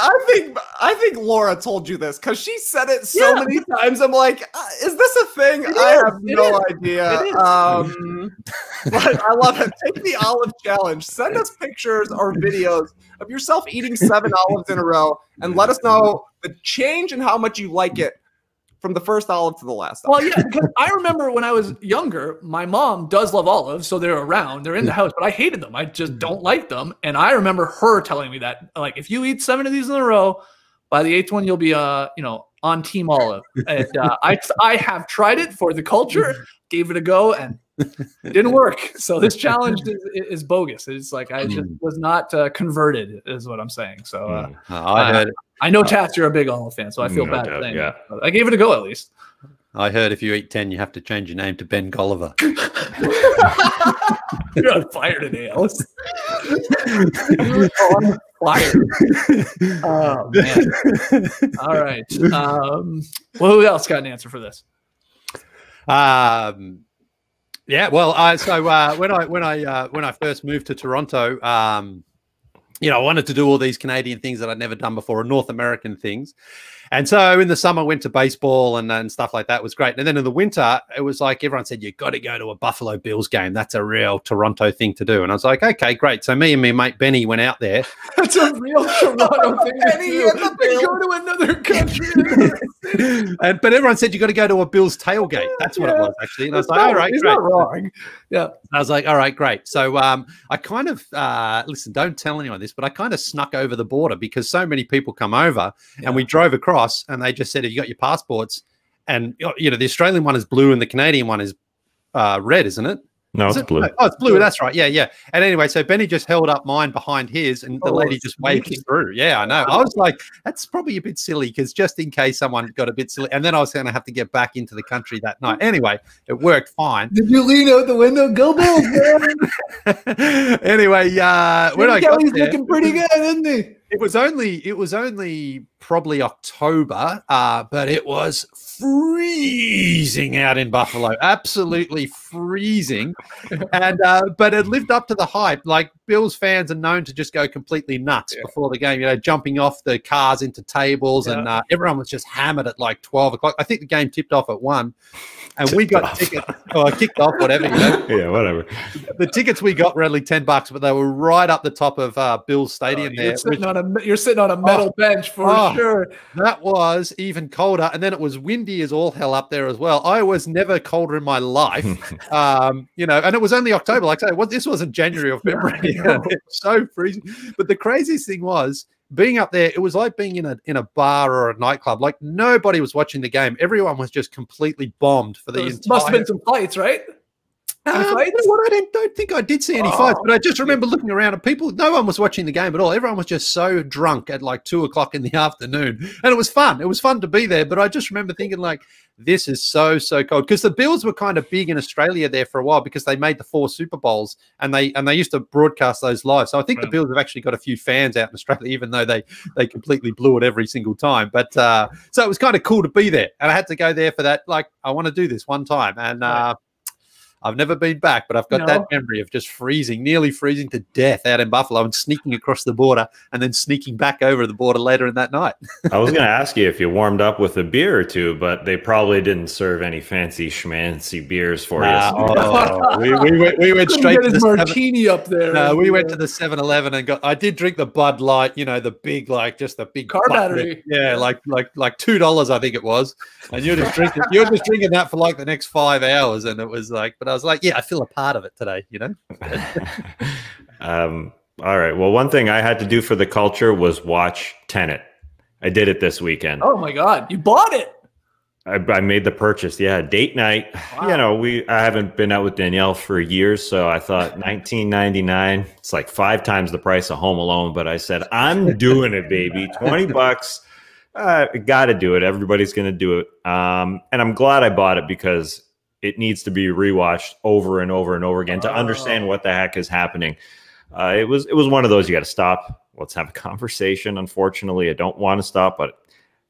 I think I think Laura told you this because she said it so Yeah. many times. I'm like, uh, is this a thing? It I is. have It no is. idea. Um, [LAUGHS] but I love it. Take the olive challenge. Send us pictures or videos of yourself eating seven olives in a row, and let us know the change in how much you like it from the first olive to the last. Well, Olive. yeah, because I remember when I was younger, my mom does love olives, so they're around, they're in the house, but I hated them. I just don't like them. And I remember her telling me that, like, if you eat seven of these in a row, by the eighth one, you'll be, uh, you know, on Team Olive. And uh, I, I have tried it for the culture, [LAUGHS] gave it a go, and [LAUGHS] didn't work. So this [LAUGHS] challenge is, is bogus. It's like I just was not uh, converted, is what I'm saying. So uh, Mm, Uh, I heard I know Tas, you're a big olive fan, so I feel No bad doubt, yeah. but I gave it a go at least. I heard if you eat ten, you have to change your name to Ben Golliver. [LAUGHS] You're on fire today, Ellis. oh, I'm fire. Oh man. All right. Um, well, who else got an answer for this? Um, yeah, well, I so uh, when I when I uh, when I first moved to Toronto, um, you know, I wanted to do all these Canadian things that I'd never done before, or North American things. And so in the summer, went to baseball and, and stuff like that was great. And then in the winter, it was like everyone said, you've got to go to a Buffalo Bills game. That's a real Toronto thing to do. And I was like, okay, great. So me and my mate Benny went out there. [LAUGHS] That's a real Toronto [LAUGHS] thing to Penny do. in the [LAUGHS] They bill. Go to another country. and but everyone said you've got to go to a Bills tailgate. That's what it was actually. And I was like, not- all right, great. wrong. Yeah. I was like, all right, great. So um, I kind of uh, listen. Don't tell anyone this, but I kind of snuck over the border because so many people come over, and we drove across, and they just said, "Have you got your passports?" And you know, the Australian one is blue, and the Canadian one is uh, red, isn't it? No, Is it's it? blue. Oh, it's blue. That's right. Yeah, yeah. And anyway, so Benny just held up mine behind his, and the Oh, lady just waved sneaky. through. Yeah, I know. I was like, that's probably a bit silly because just in case someone got a bit silly, and then I was going to have to get back into the country that night. Anyway, it worked fine. Did you lean out the window? Go Bills, man. [LAUGHS] anyway, uh, when I got there, looking pretty good, isn't he? It was only it was only probably October, uh, but it was freezing out in Buffalo, absolutely freezing. And uh, but it lived up to the hype. Like Bills fans are known to just go completely nuts Yeah. before the game. You know, jumping off the cars into tables, and uh, everyone was just hammered at like twelve o'clock. I think the game tipped off at one, and we got off. tickets or kicked off, whatever. You know, [LAUGHS] yeah, whatever. the tickets we got were only ten bucks, but they were right up the top of uh, Bill's stadium there. you're, which- sitting on a, you're sitting on a metal bench for Oh. sure. That was even colder, and then it was windy as all hell up there as well. I was never colder in my life, [LAUGHS] um, you know. And it was only October, like I say, what this wasn't January or [LAUGHS] February. it's so freezing. But the craziest thing was being up there. It was like being in a in a bar or a nightclub. Like nobody was watching the game. Everyone was just completely bombed for the There entire. must have been some fights, right? Um, you know what? I didn't, don't think I did see any fights, Oh. but I just remember looking around and people, no one was watching the game at all. Everyone was just so drunk at like two o'clock in the [LAUGHS] afternoon. And it was fun. It was fun to be there. But I just remember thinking, like, this is so, so cold. Because the Bills were kind of big in Australia there for a while because they made the four Super Bowls and they and they used to broadcast those live. So I think the Bills have actually got a few fans out in Australia, even though they they completely blew it every single time. But uh so it was kind of cool to be there. And I had to go there for that. Like, I want to do this one time. And Right. I've never been back, but I've got No. that memory of just freezing, nearly freezing to death out in Buffalo and sneaking across the border and then sneaking back over the border later in that night. [LAUGHS] I was going to ask you if you warmed up with a beer or two, but they probably didn't serve any fancy schmancy beers for Nah, you. oh, we, we went, we went straight get to his the 7 martini up there. no, we went to the 7-Eleven and got. I did drink the Bud Light, you know, the big, like just the big Car bucket. battery. Yeah, like like like two dollars, I think it was. And you're just drinking, you're just drinking that for like the next five hours, and it was like. But I was like, yeah, I feel a part of it today, you know. [LAUGHS] um, all right. Well, one thing I had to do for the culture was watch Tenet. I did it this weekend. Oh my god, you bought it. I, I made the purchase. Yeah, date night. [SIGHS] Wow. You know, we I haven't been out with Danielle for years, so I thought [LAUGHS] 19.99. It's like five times the price of Home Alone, but I said I'm doing it, baby. 20 [LAUGHS] bucks. Uh, Got to do it. Everybody's going to do it. Um, and I'm glad I bought it because it needs to be rewatched over and over and over again to understand Oh. what the heck is happening. Uh, it was it was one of those you got to stop. Let's have a conversation. Unfortunately, I don't want to stop, but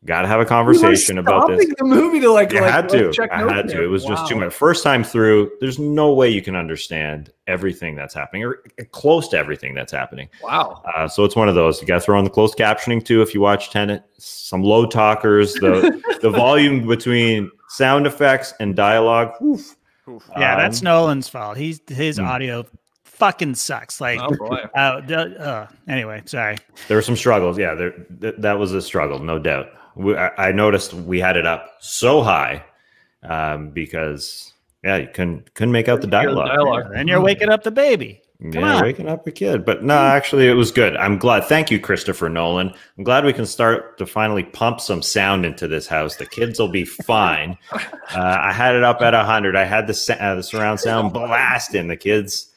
got to have a conversation about this. the movie to like, You like, had to. I had to. It was just too Wow. much. First time through, there's no way you can understand everything that's happening or close to everything that's happening. Wow. Uh, so it's one of those. You got to throw on the closed captioning too if you watch Tenet. Some low talkers. The the [LAUGHS] volume between sound effects and dialogue. oof. Yeah, that's Um, Nolan's fault. He's his Hmm. audio fucking sucks. Like, Oh boy. [LAUGHS] uh, uh, anyway, sorry. There were some struggles. Yeah, there th- that was a struggle, no doubt. We, I, I noticed we had it up so high um, because yeah, you couldn't couldn't make out the Hear the dialogue. dialogue. And you're waking up the baby. Yeah, waking up a kid. But no, actually, it was good. I'm glad. Thank you, Christopher Nolan. I'm glad we can start to finally pump some sound into this house. The kids will be fine. [LAUGHS] uh, I had it up at 100. I had the, uh, the surround sound blasting. The kids,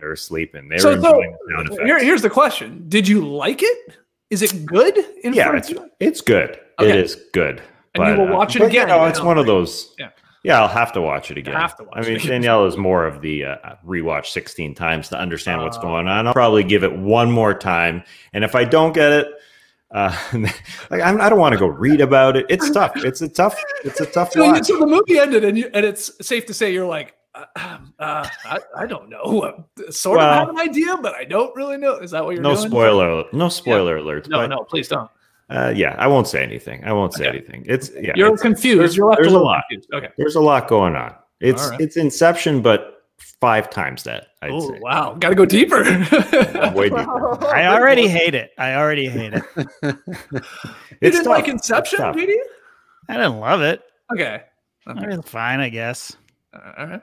they were sleeping. They were So, so enjoying the sound effects. here, here's the question: Did you like it? Is it good? In yeah, it's it's good. Okay. It is good. And you will uh, watch it again, You know, it's one of those. Yeah. Yeah, I'll have to watch it again. have to watch I mean, again. Danielle is more of the uh, rewatch 16 times to understand what's Uh, going on. I'll probably give it one more time, and if I don't get it, uh, [LAUGHS] like I'm, I don't want to go read about it. It's tough. It's a tough. It's a tough So, watch. so the movie ended, and you, and it's safe to say you're like, uh, um, uh, I, I don't know. Uh, Sort Well- of have an idea, but I don't really know. Is that what you're No doing? spoiler. No spoiler alerts. No, but, no, please don't. Uh, yeah, I won't say anything. I won't say Okay. anything. It's yeah. You're it's- confused. there's- You're there's a lot. confused. Okay. There's a lot going on. It's All right. it's Inception, but five times that. I'd Oh say. wow, got to go deeper. [LAUGHS] Way deeper. [LAUGHS] I already hate it. I already hate it. [LAUGHS] You It's didn't tough. like Inception, tough. Petey? I didn't love it. Okay. Okay. It was fine, I guess. Uh, all right.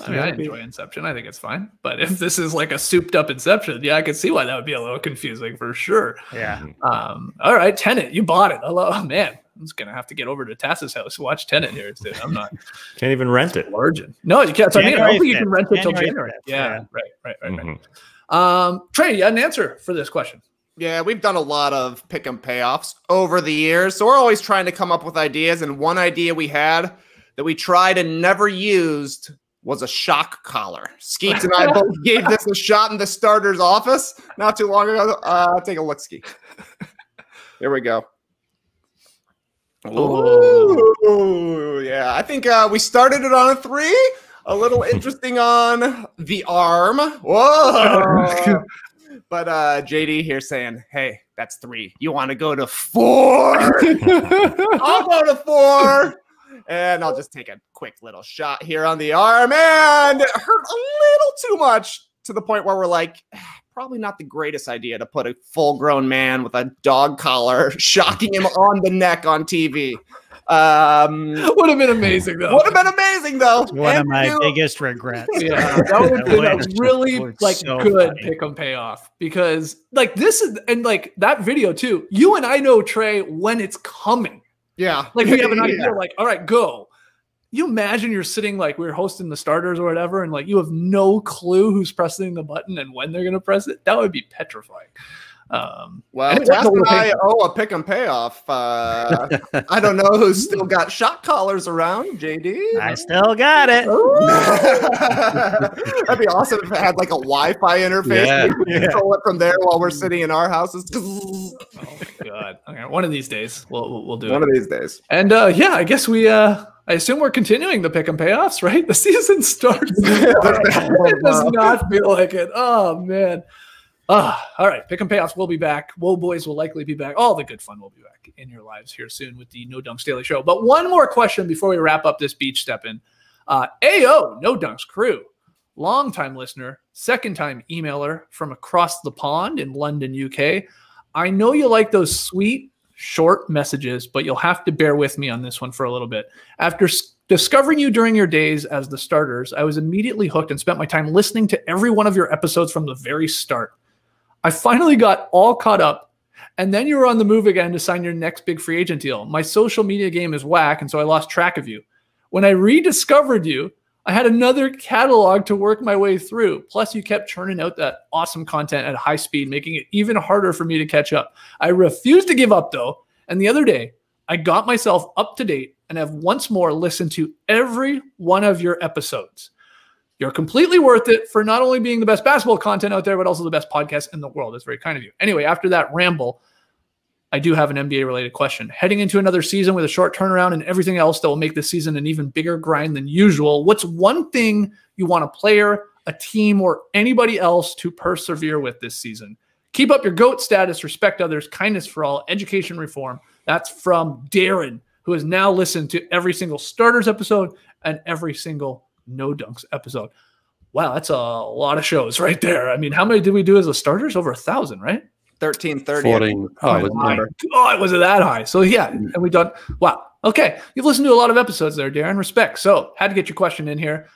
I mean, I enjoy Inception. I think it's fine. But if this is like a souped up Inception, yeah, I can see why that would be a little confusing for sure. Yeah. Um, all right, Tenet, you bought it. Hello, oh, man. I'm just gonna have to get over to Tas's house to watch Tenet here soon. I'm not [LAUGHS] Can't even rent it. large. No, you can't. So I, mean, I don't think you can 5th. rent it till January January. Yeah, yeah. right, right, right, right. Mhm. Um, Trey, you had an answer for this question. Yeah, we've done a lot of pick 'em payoffs over the years. So we're always trying to come up with ideas. And one idea we had that we tried and never used was a shock collar. Skeets and I [LAUGHS] both gave this a shot in the starter's office not too long ago. Uh, take a look, Skeet. [LAUGHS] Here we go. Ooh, yeah. I think uh, we started it on a three. A little [LAUGHS] interesting on the arm. Whoa. but uh, JD here saying, hey, that's three. You want to go to four? I'll go to four. And I'll just take a quick little shot here on the arm. And it hurt a little too much to the point where we're like, [SIGHS] probably not the greatest idea to put a full grown man with a dog collar [LAUGHS] shocking him on the neck on TV. Um, Would have been amazing though. would have been amazing though. One of my Andrew- biggest regrets. Yeah, [LAUGHS] that would have been a really like so good funny. pick 'em payoff because like this is and like that video too. You and I know Trey when it's coming. Yeah. Like we have an [LAUGHS] Yeah. idea. Like all right, go. You imagine you're sitting like we're hosting the starters or whatever, and like you have no clue who's pressing the button and when they're gonna press it. That would be petrifying. Um, Well, And it was Tas a and I owe a pick 'em payoff. Uh, I don't know who's still got shot collars around, JD. I still got it. [LAUGHS] That'd be awesome if it had like a Wi-Fi interface. Yeah. We could control it from there while we're sitting in our houses. [LAUGHS] oh my god. Okay, one of these days we'll we'll, we'll do One it. of these days. And uh, yeah, I guess we. Uh, I assume we're continuing the pick 'em payoffs, right? The [LAUGHS] season starts. it does not feel like it. Oh man. Ah, all right. Pick 'em payoffs will be back. Whoa boys will likely be back. All the good fun will be back in your lives here soon with the No Dunks Daily Show. But one more question before we wrap up this Beach Steppin'. Uh, AO No Dunks crew, longtime listener, second time emailer from across the pond in London, UK. I know you like those sweet short messages, but you'll have to bear with me on this one for a little bit. After discovering you during your days as the starters, I was immediately hooked and spent my time listening to every one of your episodes from the very start. I finally got all caught up, and then you were on the move again to sign your next big free agent deal. My social media game is whack, and so I lost track of you. When I rediscovered you, I had another catalog to work my way through. Plus, you kept churning out that awesome content at high speed, making it even harder for me to catch up. I refused to give up though. And the other day, I got myself up to date and have once more listened to every one of your episodes. You're completely worth it for not only being the best basketball content out there, but also the best podcast in the world. That's very kind of you. Anyway, after that ramble, I do have an NBA related question. Heading into another season with a short turnaround and everything else that will make this season an even bigger grind than usual, what's one thing you want a player, a team, or anybody else to persevere with this season? Keep up your GOAT status, respect others, kindness for all, education reform. That's from Darren, who has now listened to every single starters episode and every single no dunks episode. Wow, that's a lot of shows right there. I mean, how many did we do as a starters? Over a thousand, right? 13, 30. 14. Oh, it oh, was my God, was it that high? So yeah, and we done. Wow. Okay, you've listened to a lot of episodes there, Darren. Respect. So had to get your question in here.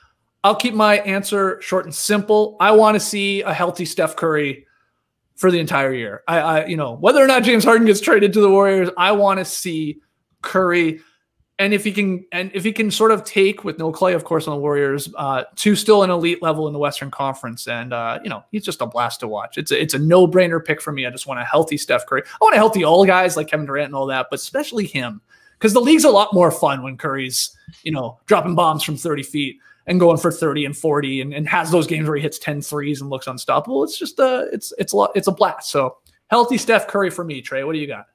I'll keep my answer short and simple. I want to see a healthy Steph Curry for the entire year. I, I, you know, whether or not James Harden gets traded to the Warriors, I want to see Curry, and if he can, and if he can sort of take with no Klay, of course, on the Warriors, uh, to still an elite level in the Western Conference, and uh, you know, he's just a blast to watch. It's a, it's a no brainer pick for me. I just want a healthy Steph Curry. I want a healthy all guys like Kevin Durant and all that, but especially him, because the league's a lot more fun when Curry's, you know, dropping bombs from 30 feet and going for 30 and 40 and, and has those games where he hits 10 threes and looks unstoppable. It's just a it's it's a lot, it's a blast. So healthy Steph Curry for me, Trey. What do you got?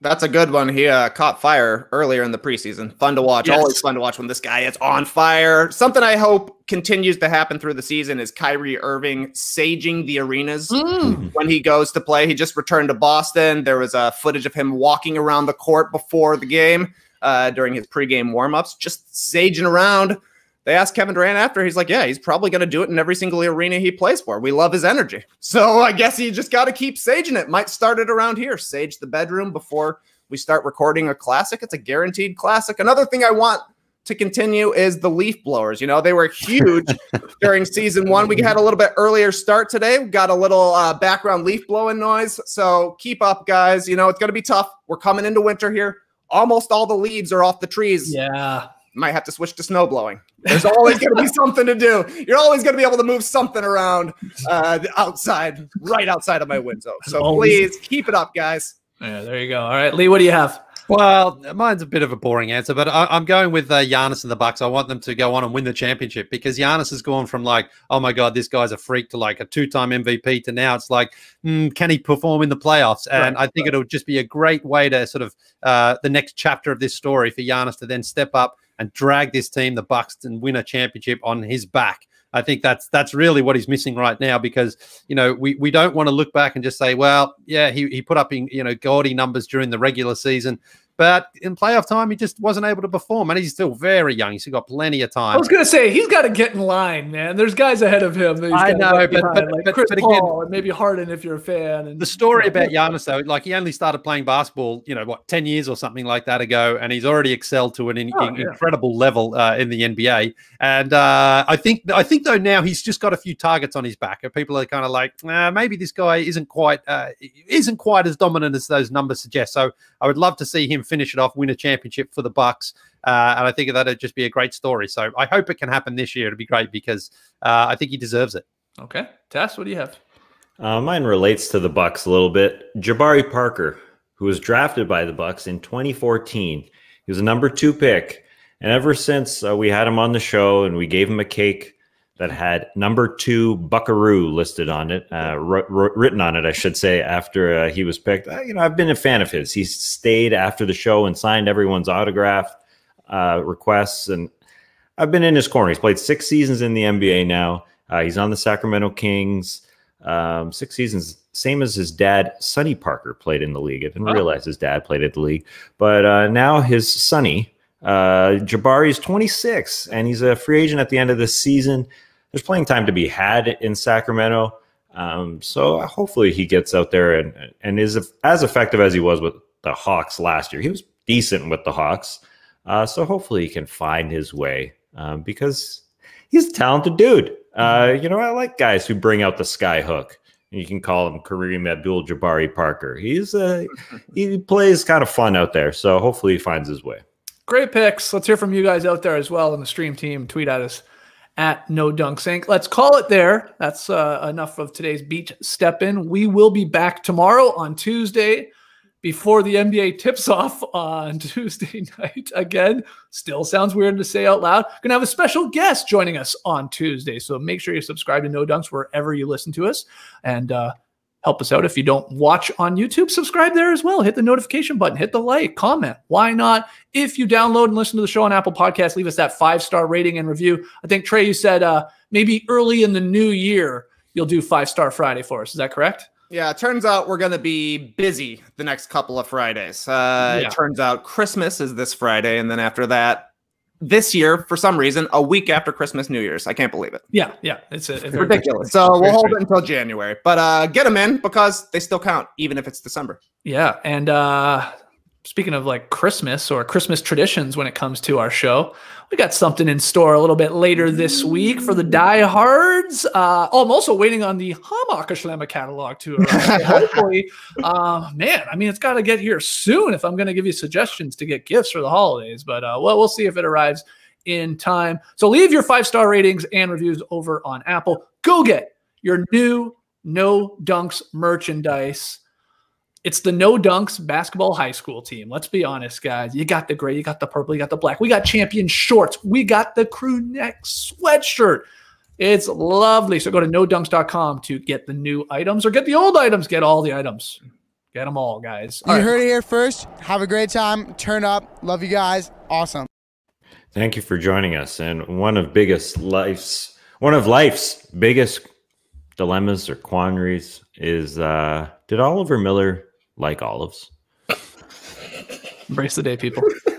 That's a good one. He uh, caught fire earlier in the preseason. Fun to watch. Yes. Always fun to watch when this guy is on fire. Something I hope continues to happen through the season is Kyrie Irving saging the arenas when he goes to play. He just returned to Boston. There was uh, footage of him walking around the court before the game uh, during his pregame warmups, just saging around. They asked Kevin Durant after. He's like, "Yeah, he's probably going to do it in every single arena he plays for. We love his energy, [LAUGHS] so I guess you just got to keep saging it. Might start it around here. Sage the bedroom before we start recording a classic. It's a guaranteed classic. Another thing I want to continue is the leaf blowers. You know, they were huge [LAUGHS] during season one. We had a little bit earlier start today. We got a little uh, background leaf blowing noise. So keep up, guys. You know, it's going to be tough. We're coming into winter here. Almost all the leaves are off the trees. Yeah. Might have to switch to snow blowing. There's always going to be [LAUGHS] something to do. You're always going to be able to move something around uh, outside, right outside of my window. [LAUGHS] So Always. please keep it up, guys. Yeah, there you go. All right, Leigh, what do you have? Well, mine's a bit of a boring answer, but I, am going with uh, Giannis and the Bucks. I want them to go on and win the championship because Giannis has gone from like, oh my god, this guy's a freak, to like a two-time MVP, to now it's like, mm, can he perform in the playoffs? And right, I think right. it'll just be a great way to sort of uh, the next chapter of this story for Giannis to then step up and drag this team, the Bucks, and win a championship on his back. I think that's that's really what he's missing right now because you know we, we don't want to look back and just say, well, yeah, he, he put up in you know gaudy numbers during the regular season, but in playoff time, he just wasn't able to perform. And he's still very young. He's got plenty of time. I was going to say, he's got to get in line, man. There's guys ahead of him. I know, but, but, like but, Chris but Paul and maybe Harden if you're a fan. And, the story about Giannis, though, like he only started playing basketball, you know, what, 10 years or something like that ago. And he's already excelled to an in, oh, in, yeah. incredible level uh, in the NBA. And uh, I think, I think, though, now he's just got a few targets on his back. And people are kind of like, nah, maybe this guy isn't quite, uh, isn't quite as dominant as those numbers suggest. So I would love to see him finish it off, win a championship championship for the Bucks. Uh, and I think that'd just be a great story. So I hope it can happen this year. It'd be great because uh, I think he deserves it. Okay, Tas, what do you have? Uh, mine relates to the Bucks a little bit. Jabari Parker, who was drafted by the Bucks in 2014, he was a number two pick, and ever since uh, we had him on the show and we gave him a cake that had number two Buckaroo listed on it, uh, written on it, I should say, after uh, he was picked. Uh, you know, I've been a fan of his. He stayed after the show and signed everyone's autograph uh, requests, and I've been in his corner. He's played six seasons in the NBA now. Uh, he's on the Sacramento Kings. Um, six seasons, same as his dad, Sonny Parker, played in the league. I didn't oh. realize his dad played at the league, but uh, now his Sonny. Jabari is 26 and he's a free agent at the end of this season there's playing time to be had in Sacramento. Um, so hopefully he gets out there and and is as effective as he was with the Hawks last year. He was decent with the Hawks, uh, so hopefully he can find his way um, because he's a talented dude. Uh, mm-hmm. you know, I like guys who bring out the sky hook. You can call him Kareem Abdul-Jabari Parker. He's uh, [LAUGHS] he plays kind of fun out there, so hopefully he finds his way. Great picks. Let's hear from you guys out there as well in the stream team. Tweet at us at No Dunks Inc. Let's call it there. That's uh, enough of today's Beach Steppin'. We will be back tomorrow on Tuesday before the NBA tips [LAUGHS] off on [LAUGHS] Tuesday night. Again, still sounds weird to say out loud. Gonna have a special guest joining us on Tuesday. So make sure you subscribe to No Dunks wherever you listen to us. And uh, help us out. If you don't watch on YouTube, subscribe there as well. Hit the notification button, hit the like, comment. Why not? If you download and listen to the show on Apple Podcasts, leave us that five star rating and review. I think Trey, you said uh, maybe early in the new year you'll do five star Friday for us. Is that correct? Yeah, it turns out we're going to be busy the next couple of Fridays. Uh, yeah. It turns out Christmas is this Friday, and then after that, this year for some reason a week after Christmas, New Year's. I can't believe it. Yeah, yeah, it's, a, it's ridiculous. So we'll hold it until January, but uh, get them in because they still count, even if it's December. Yeah, and uh, speaking of like Christmas or Christmas traditions when it comes to our show, we got something in store a little bit later this week for the diehards. Uh, oh, I'm also waiting on the Hammacher Schlemmer catalog to arrive. [LAUGHS] Hopefully, uh, man, I mean, it's got to get here soon if I'm going to give you suggestions to get gifts for the holidays. But uh, well, we'll see if it arrives in time. So leave your five star ratings and reviews over on Apple. Go get your new No Dunks merchandise. It's the no dunks basketball high school team. Let's be honest, guys. You got the gray, you got the purple, you got the black. We got champion shorts. We got the crew neck sweatshirt. It's lovely. So go to nodunks.com to get the new items or get the old items. Get all the items. Get them all, guys. All you right. heard it here first. Have a great time. Turn up. Love you guys. Awesome. Thank you for joining us. And one of biggest life's one of life's biggest dilemmas or quandaries is uh, did Oliver Miller like olives. Embrace the day, people. [LAUGHS]